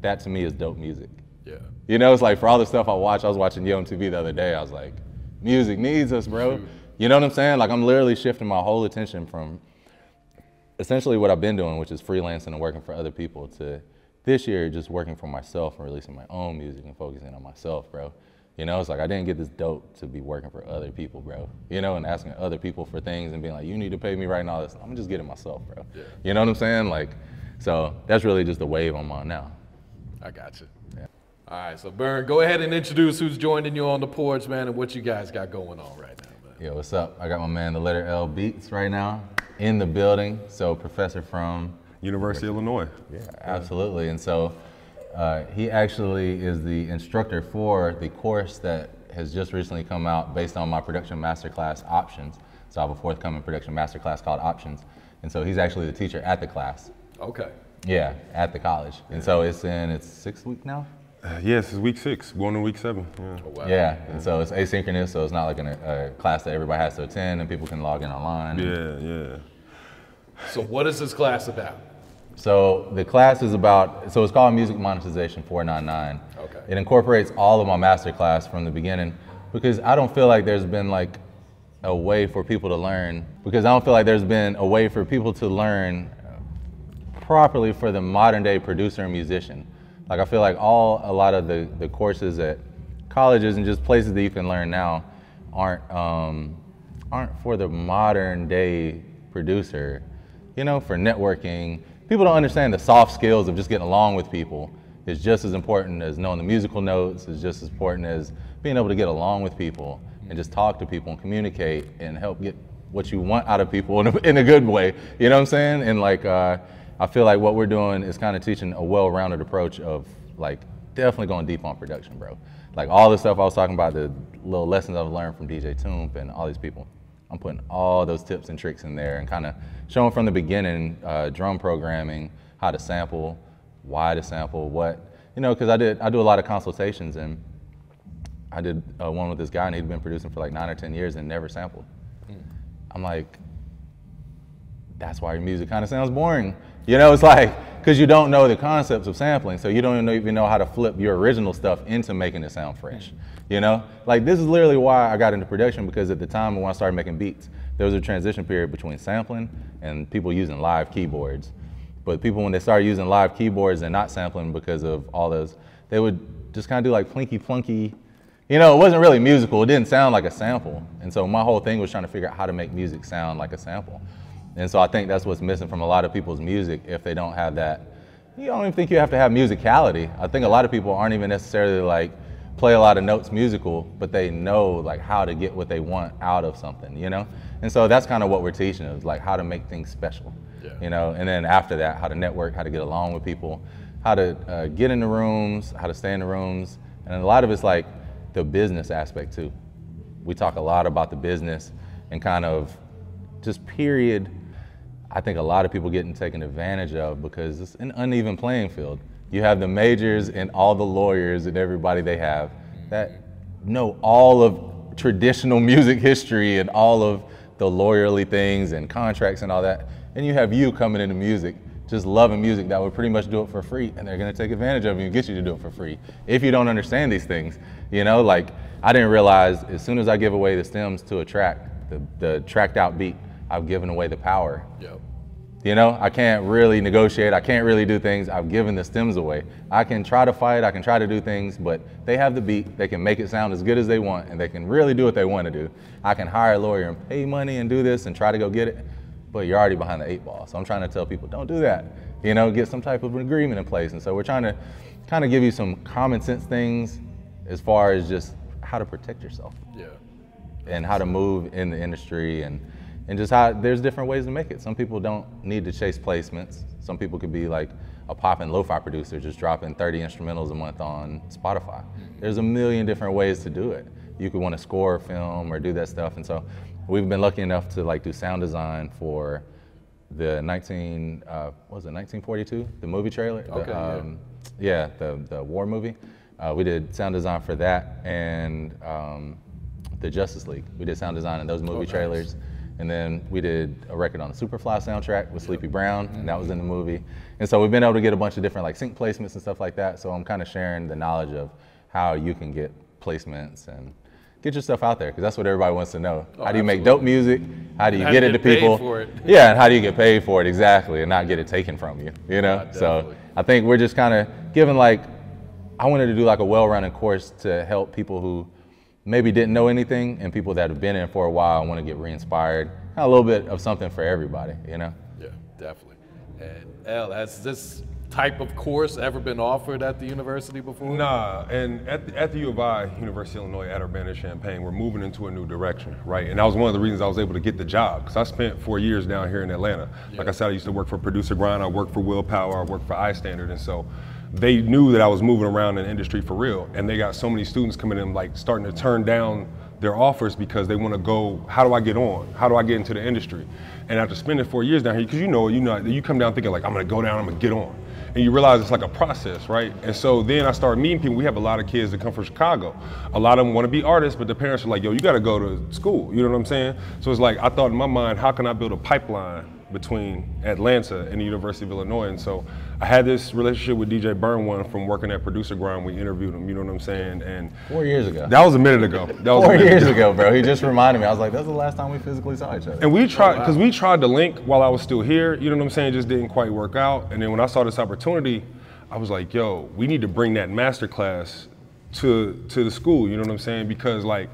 A: that to me is dope music.
C: Yeah.
A: You know, it's like for all the stuff I watch, I was watching Yo MTV the other day. I was like, music needs us, bro. You know what I'm saying? Like I'm literally shifting my whole attention from essentially what I've been doing, which is freelancing and working for other people, to this year just working for myself and releasing my own music and focusing on myself, bro. You know, it's like I didn't get this dope to be working for other people, bro. You know, and asking other people for things and being like, you need to pay me right now. This, I'm just getting myself, bro.
C: Yeah.
A: You know what I'm saying? Like, so that's really just the wave I'm on now.
C: I got you.
A: Yeah.
C: All right, so Burn, go ahead and introduce who's joining you on the porch, man, and what you guys got going on right now, man.
A: Yo, what's up? I got my man, the letter L Beats, right now in the building. So, professor from
D: University of Illinois.
A: Yeah, absolutely. And so uh, he actually is the instructor for the course that has just recently come out based on my production masterclass options. So I have a forthcoming production masterclass called Options. And so he's actually the teacher at the class.
C: Okay.
A: Yeah, at the college. And so it's in its sixth week now.
D: Uh, yes, it's week six, going to week seven. Yeah.
C: Oh, wow.
A: Yeah, and so it's asynchronous, so it's not like an, a class that everybody has to attend and people can log in online.
D: Yeah, yeah.
C: So what is this class about?
A: So the class is about, so it's called Music Monetization 499.
C: Okay.
A: It incorporates all of my master class from the beginning because I don't feel like there's been like a way for people to learn, because I don't feel like there's been a way for people to learn properly for the modern day producer and musician. Like I feel like all, a lot of the, the courses at colleges and just places that you can learn now aren't, um, aren't for the modern day producer you know, for networking. People don't understand the soft skills of just getting along with people is just as important as knowing the musical notes, is just as important as being able to get along with people and just talk to people and communicate and help get what you want out of people in a, in a good way. You know what I'm saying? And like, uh, I feel like what we're doing is kind of teaching a well-rounded approach of like definitely going deep on production, bro. Like all the stuff I was talking about, the little lessons I've learned from DJ Toomp and all these people. I'm putting all those tips and tricks in there and kind of showing from the beginning uh, drum programming, how to sample, why to sample, what you know, because I did I do a lot of consultations and I did uh, one with this guy and he'd been producing for like nine or ten years and never sampled. I'm like, that's why your music kind of sounds boring. You know, it's like because you don't know the concepts of sampling, so you don't even know, how to flip your original stuff into making it sound fresh. Mm-hmm. You know, like this is literally why I got into production because at the time when I started making beats, there was a transition period between sampling and people using live keyboards. But people, when they started using live keyboards and not sampling because of all those, they would just kind of do like plinky plunky. You know, it wasn't really musical. It didn't sound like a sample. And so my whole thing was trying to figure out how to make music sound like a sample. And so I think that's what's missing from a lot of people's music if they don't have that. You don't even think you have to have musicality. I think a lot of people aren't even necessarily like play a lot of notes musical, but they know like how to get what they want out of something, you know? And so that's kind of what we're teaching is like how to make things special,
C: Yeah.
A: you know? And then after that, how to network, how to get along with people, how to uh, get in the rooms, how to stay in the rooms. And a lot of it's like the business aspect too. We talk a lot about the business and kind of just period. I think a lot of people getting taken advantage of because it's an uneven playing field. You have the majors and all the lawyers and everybody they have that know all of traditional music history and all of the lawyerly things and contracts and all that. And you have you coming into music, just loving music that would pretty much do it for free, and they're gonna take advantage of you and get you to do it for free if you don't understand these things. You know, like I didn't realize as soon as I give away the stems to a track, The, the tracked out beat, I've given away the power.
C: Yep.
A: You know, I can't really negotiate. I can't really do things. I've given the stems away. I can try to fight. I can try to do things, but they have the beat. They can make it sound as good as they want, and they can really do what they want to do. I can hire a lawyer and pay money and do this and try to go get it, but you're already behind the eight ball. So I'm trying to tell people, don't do that. You know, get some type of an agreement in place. And so we're trying to kind of give you some common sense things as far as just how to protect yourself
C: Yeah.
A: and how to move in the industry and and just how there's different ways to make it. Some people don't need to chase placements. Some people could be like a pop and lo-fi producer just dropping 30 instrumentals a month on Spotify. There's a million different ways to do it. You could want to score a film or do that stuff. And so we've been lucky enough to like do sound design for the 19 uh, what was it 1942 the movie trailer
C: Okay, yeah.
A: um, yeah the the war movie uh, we did sound design for that and um, the Justice League. We did sound design in those movie
C: nice.
A: trailers. And then we did a record on the Superfly soundtrack with Sleepy Brown, and that was in the movie. And so we've been able to get a bunch of different like sync placements and stuff like that. So I'm kind of sharing the knowledge of how you can get placements and get your stuff out there because that's what everybody wants to know. how do you make dope music? How do you
C: How
A: get
C: to
A: it to people? Yeah, and how do you get paid for it exactly and not get it taken from you? You know? So. I think we're just kind of giving like I wanted to do like a well-rounded course to help people who maybe didn't know anything and people that have been in for a while and want to get re-inspired. A little bit of something for everybody, you know?
C: Yeah, definitely. And L, has this type of course ever been offered at the university before?
D: Nah, and at the, at the U of I, University of Illinois at Urbana-Champaign, we're moving into a new direction, right? And that was one of the reasons I was able to get the job, because I spent four years down here in Atlanta. Like I said, I used to work for Producer Grind, I worked for Willpower, I worked for iStandard, and so they knew that I was moving around in the industry for real, and they got so many students coming in, like starting to turn down their offers because they want to go, how do I get on? How do I get into the industry? And after spending four years down here, because you know, you know, you come down thinking like, I'm gonna go down, I'm gonna get on. And you realize it's like a process, right? And so then I started meeting people. We have a lot of kids that come from Chicago. A lot of them want to be artists, but the parents are like, yo, you gotta go to school. You know what I'm saying? So it's like, I thought in my mind, how can I build a pipeline between Atlanta and the University of Illinois? And so I had this relationship with DJ Burn One from working at Producer Grind. We interviewed him, you know what I'm saying? And
A: Four years ago.
D: that was a minute ago. That was
A: Four
D: minute
A: years ago, bro. He just reminded me. I was like, that's the last time we physically saw each other.
D: And we tried oh, because we tried to link while I was still here. You know what I'm saying? It just didn't quite work out. And then when I saw this opportunity, I was like, "Yo, we need to bring that master class to to the school." You know what I'm saying? Because like,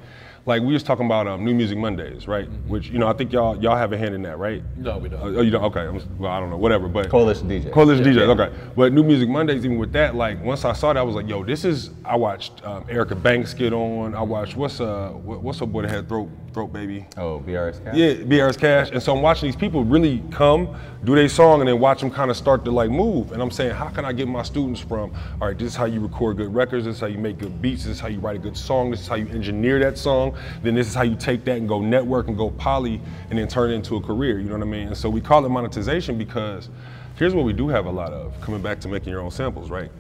D: like we was talking about um, New Music Mondays, right? Which you know I think y'all y'all have a hand in that, right?
C: No, we don't.
D: Oh, you don't? Okay. I'm, well, I don't know. Whatever. But
A: Coalition DJ.
D: Coalition
A: Yeah,
D: DJs,
A: yeah.
D: okay. But New Music Mondays, even with that, like once I saw that, I was like, yo, this is. I watched um, Erica Banks get on. I watched what's uh what, what's her boy that had throat throat baby.
A: Oh, BRS Kash?
D: Yeah, BR's Kash. And so I'm watching these people really come, do their song, and then watch them kind of start to like move. And I'm saying, how can I get my students from, all right, this is how you record good records, this is how you make good beats, this is how you write a good song, this is how you engineer that song, then this is how you take that and go network and go poly and then turn it into a career, you know what I mean? And so we call it monetization because here's what we do have a lot of, coming back to making your own samples, right?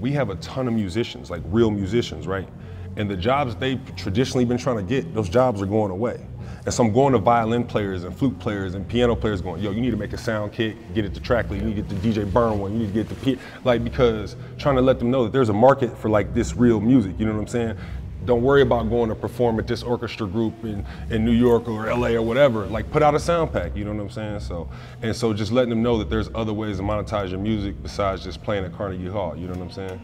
D: We have a ton of musicians, like real musicians, right? And the jobs they've traditionally been trying to get, those jobs are going away. And so I'm going to violin players and flute players and piano players going, yo, you need to make a sound kit, get it to Tracklib, you need to get the DJ Burn one, you need to get the P like because trying to let them know that there's a market for like this real music, you know what I'm saying? Don't worry about going to perform at this orchestra group in, in New York or LA or whatever. Like put out a sound pack, you know what I'm saying? So and so just letting them know that there's other ways to monetize your music besides just playing at Carnegie Hall, you know what I'm saying?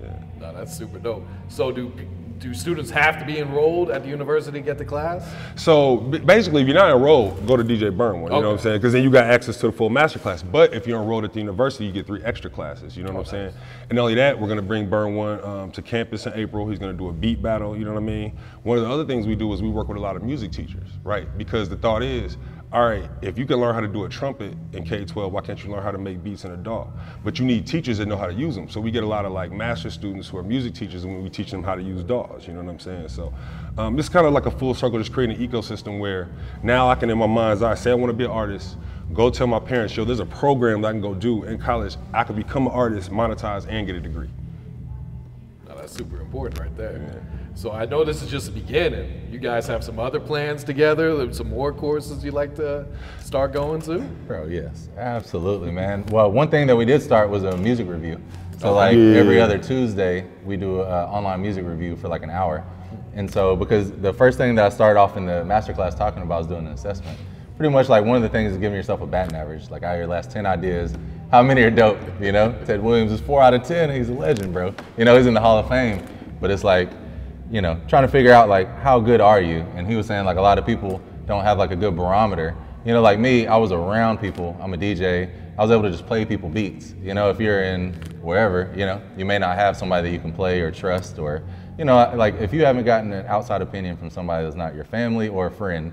C: Yeah. No, that's super dope. So do do students have to be enrolled at the university to get the class?
D: So basically, if you're not enrolled, go to DJ Burn one. You know what I'm saying? Because then you got access to the full master class. But if you're enrolled at the university, you get three extra classes. You know what I'm saying? And not only that, we're gonna bring Burn one um, to campus in April. He's gonna do a beat battle. You know what I mean? One of the other things we do is we work with a lot of music teachers, right? Because the thought is. All right, if you can learn how to do a trumpet in K-12, why can't you learn how to make beats in a DAW? But you need teachers that know how to use them. So we get a lot of like master students who are music teachers, and we teach them how to use DAWs. You know what I'm saying? So um, it's kind of like a full circle, just creating an ecosystem where now I can, in my mind's eye, say I want to be an artist. Go tell my parents, yo, there's a program that I can go do in college. I could become an artist, monetize, and get a degree.
C: No, that's super important right there. So I know this is just the beginning. You guys have some other plans together, There's some more courses you'd like to start going to?
A: Bro, yes, absolutely, man. Well, one thing that we did start was a music review. So,
C: Oh,
A: like
D: yeah.
A: every other Tuesday, we do an online music review for like an hour. And so, because the first thing that I started off in the masterclass talking about is doing an assessment. Pretty much like one of the things is giving yourself a batting average. Like out of your last 10 ideas, how many are dope? You know, Ted Williams is four out of 10. He's a legend, bro. You know, he's in the Hall of Fame. But it's like, you know, trying to figure out like how good are you? And he was saying like a lot of people don't have like a good barometer. You know, like me, I was around people. I'm a DJ. I was able to just play people beats. You know, if you're in wherever, you know, you may not have somebody that you can play or trust or, you know, like if you haven't gotten an outside opinion from somebody that's not your family or a friend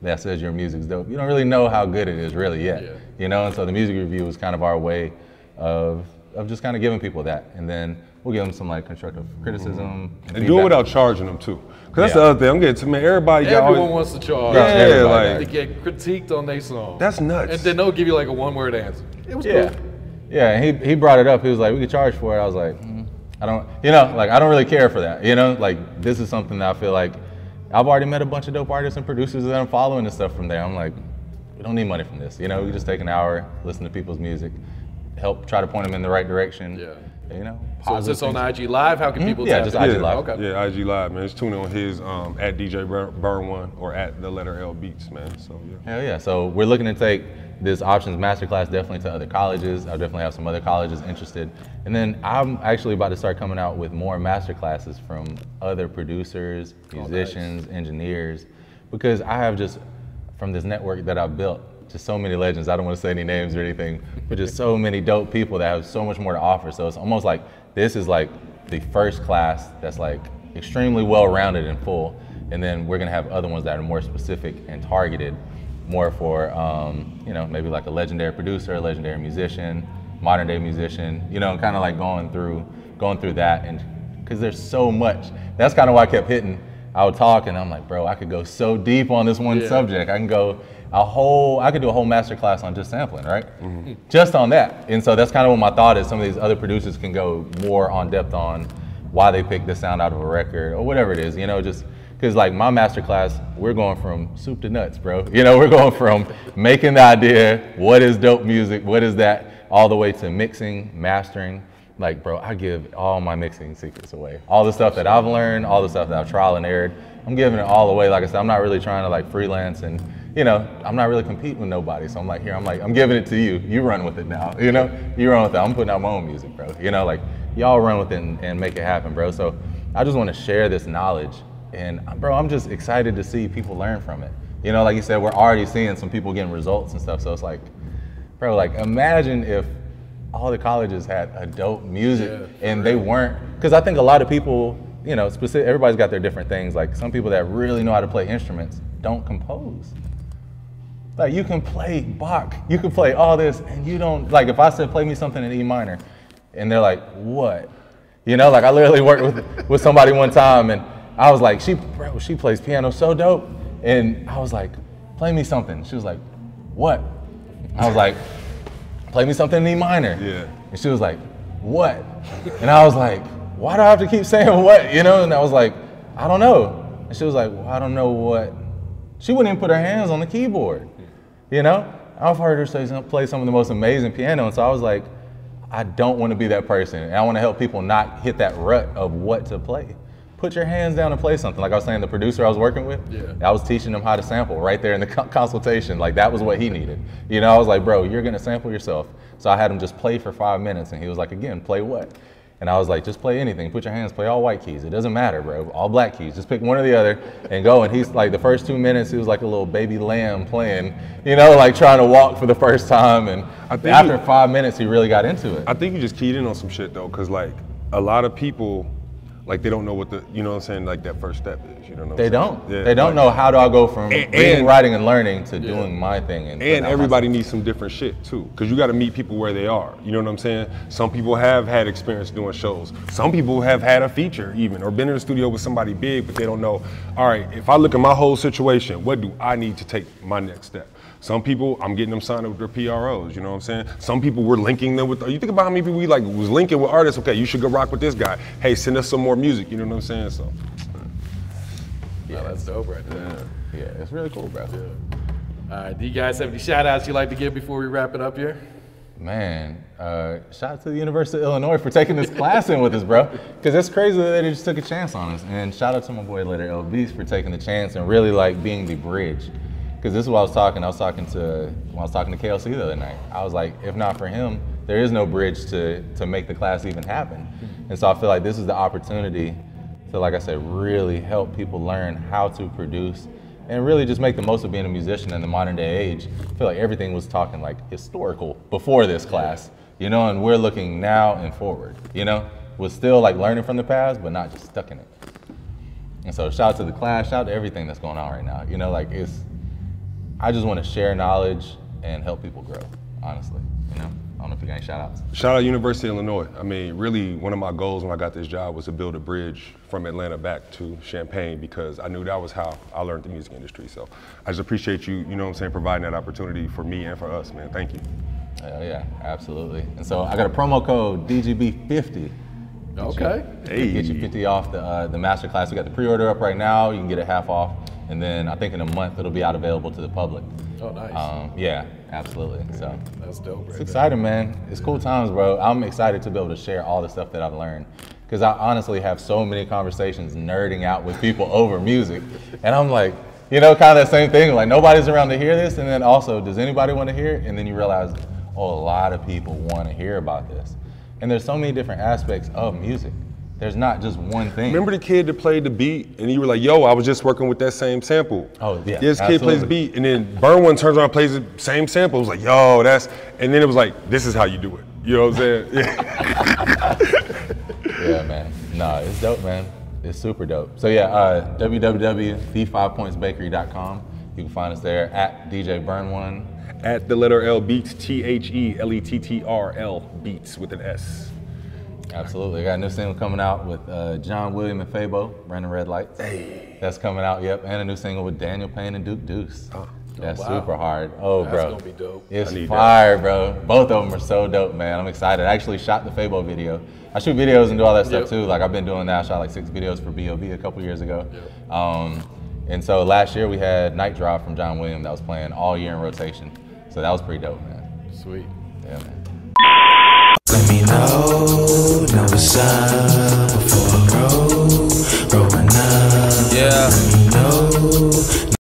A: that says your music's dope, you don't really know how good it is really yet.
C: Yeah.
A: You know, and so the music review was kind of our way of of just kind of giving people that, and then we'll give them some like constructive criticism
D: And do it without charging them too. Cause that's
A: Yeah.
D: the other thing. I'm getting to man. Everybody
C: Everyone
D: always,
C: wants to charge.
A: Yeah,
D: Yeah,
A: everybody.
C: to get critiqued on their song.
D: That's nuts.
C: And then they'll give you like a one word answer. It was
A: Yeah,
C: cool.
A: yeah. And he he brought it up. He was like, we could charge for it. I was like, mm, I don't, you know, like I don't really care for that. You know, like this is something that I feel like I've already met a bunch of dope artists and producers that I'm following and stuff from there. I'm like, we don't need money from this. You know, we just take an hour, listen to people's music, help try to point them in the right direction.
C: Yeah.
A: You know,
C: So is this
A: positive
C: on. IG Live? How can people
A: Yeah,
C: tap
A: just
C: in?
A: IG
D: yeah,
A: Live.
C: Okay.
D: Yeah, IG Live, man. Just tune in on his um, at DJ Burn, Burn One or at the letter L Beats, man. So yeah.
A: Hell yeah. So we're looking to take this options masterclass definitely to other colleges. I'll definitely have some other colleges interested. And then I'm actually about to start coming out with more masterclasses from other producers, musicians, engineers, because I have just, from this network that I've built, just so many legends. I don't want to say any names or anything, but just so many dope people that have so much more to offer. So it's almost like this is like the first class that's like extremely well rounded and full. And then we're gonna have other ones that are more specific and targeted more for um, you know maybe like a legendary producer, a legendary musician, modern day musician. You know, kind of like going through going through that, and because there's so much. That's kind of why I kept hitting. I would talk, and I'm like, bro, I could go so deep on this one
C: Yeah.
A: subject. I can go a whole. I could do a whole master class on just sampling, right? Mm-hmm. Just on that. And so that's kind of what my thought is. Some of these other producers can go more on depth on why they picked this sound out of a record or whatever it is. You know, just because like my master class, we're going from soup to nuts, bro. You know, we're going from making the idea, what is dope music, what is that, all the way to mixing, mastering. Like, bro, I give all my mixing secrets away. All the stuff that I've learned, all the stuff that I've trial and errored, I'm giving it all away. Like I said, I'm not really trying to like freelance and, you know, I'm not really competing with nobody. So I'm like, here, I'm like, I'm giving it to you. You run with it now. You know, you run with it. I'm putting out my own music, bro. You know, like y'all run with it and, and make it happen, bro. So I just want to share this knowledge. And uh, bro, I'm just excited to see people learn from it. You know, like you said, we're already seeing some people getting results and stuff. So it's like, bro, like imagine if all the colleges had adult music
C: Yeah,
A: and they weren't, because I think a lot of people, you know, specific, everybody's got their different things. Like some people that really know how to play instruments don't compose. Like you can play Bach, you can play all this, and you don't like. If I said play me something in E minor, and they're like, what? You know, like I literally worked with with somebody one time, and I was like, she bro, she plays piano so dope, and I was like, play me something. She was like, what? I was like, play me something in E minor.
D: Yeah.
A: And she was like, what? And I was like, why do I have to keep saying what? You know? And I was like, I don't know. And she was like, well, I don't know what. She wouldn't even put her hands on the keyboard. You know? I've heard her say some, play some of the most amazing piano. And so I was like, I don't want to be that person. And I want to help people not hit that rut of what to play. Put your hands down and play something. Like I was saying, the producer I was working with,
C: Yeah.
A: I was teaching him how to sample right there in the consultation. Like that was what he needed. You know, I was like, bro, you're gonna sample yourself. So I had him just play for five minutes, and he was like, again, play what? And I was like, just play anything. Put your hands, play all white keys. It doesn't matter, bro. All black keys. Just pick one or the other and go. And he's like, the first two minutes, he was like a little baby lamb playing, you know, like trying to walk for the first time. And
D: I think
A: after five minutes, he really got into it.
D: I think you just keyed in on some shit though, cause like a lot of people, like they don't know what the, you know what I'm saying, like that first step is. You know what I'm
A: They don't.
D: Yeah,
A: they don't
D: like-
A: know how do I go from
D: And-
A: reading,
D: and-
A: writing, and learning to doing my thing. And,
D: And everybody needs some different shit too, because you got to meet people where they are. You know what I'm saying? Some people have had experience doing shows. Some people have had a feature even, or been in the studio with somebody big, but they don't know. All right, if I look at my whole situation, what do I need to take my next step? Some people, I'm getting them signed up with their PROs. You know what I'm saying? Some people, we're linking them with. You think about how many people we like was linking with artists. Okay, you should go rock with this guy. Hey, send us some more music. You know what I'm saying? So.
C: Yeah, that's dope right there.
A: Yeah, it's really cool, bro.
C: All right, do you guys have any shout outs you'd like to give before we wrap it up here?
A: Man, uh, shout out to the University of Illinois for taking this class in with us, bro. Because it's crazy that they just took a chance on us. And shout out to my boy Letter L Beats for taking the chance and really like being the bridge. Because this is what I was talking. I was talking to when I was talking to KLC the other night. I was like, if not for him, there is no bridge to to make the class even happen. And so I feel like this is the opportunity to, like I said, really help people learn how to produce and really just make the most of being a musician in the modern day age. I feel like everything was talking like historical before this class, you know, and we're looking now and forward, you know, we're still like learning from the past, but not just stuck in it. And so shout out to the class, shout out to everything that's going on right now. You know, like it's, I just want to share knowledge and help people grow, honestly, you know. I don't know if you got any shout outs.
D: Shout out University of Illinois. I mean, really, one of my goals when I got this job was to build a bridge from Atlanta back to Champaign because I knew that was how I learned the music industry. So I just appreciate you, you know what I'm saying, providing that opportunity for me and for us, man. Thank you.
A: Hell yeah, absolutely. And so I got a promo code DGB50.
C: Okay.
D: Hey.
A: Get you 50 off the uh, the master class. We got the pre-order up right now. You can get it half off, and then I think in a month it'll be out available to the public.
C: Oh, nice.
A: Um, yeah, absolutely. So
C: That's dope.
A: it's
C: Right there.
A: exciting, man. It's cool times, bro. I'm excited to be able to share all the stuff that I've learned. Because I honestly have so many conversations nerding out with people over music. And I'm like, you know, kind of that same thing. Like, nobody's around to hear this. And then also, does anybody want to hear it? And then you realize, oh, a lot of people want to hear about this. And there's so many different aspects of music. There's not just one thing.
D: Remember the kid that played the beat and you were like, yo, I was just working with that same sample.
A: Oh, yeah,
D: This kid plays the beat and then Burn One turns around and plays the same sample. It was like, yo, that's, and then it was like, this is how you do it. You know what I'm saying? Yeah.
A: Yeah, man. Nah, it's dope, man. It's super dope. So yeah, uh, www.the5pointsbakery.com. You can find us there at DJ Burn One.
D: At the letter L beats, T H E L E T T R L beats with an S.
A: Absolutely. I got a new single coming out with uh, John William and Fabo, Running Red Lights. Hey. That's coming out, yep. And a new single with Daniel Payne and Duke Deuce. That's
C: wow.
A: super hard. Oh,
C: That's
A: bro.
C: gonna be dope.
A: It's
D: I need that.
A: fire, bro. Both of them are so dope, man. I'm excited. I actually shot the Fabo video. I shoot videos and do all that stuff
C: Yep.
A: too. Like I've been doing that. I shot like six videos for B.O.B. a couple years ago. Um, and so last year we had Night Drive from John William that was playing all year in rotation. So that was pretty dope, man.
C: Sweet.
A: Yeah, man.
B: Let me know, know what's up before I grow growing up.
E: Yeah. Let me know.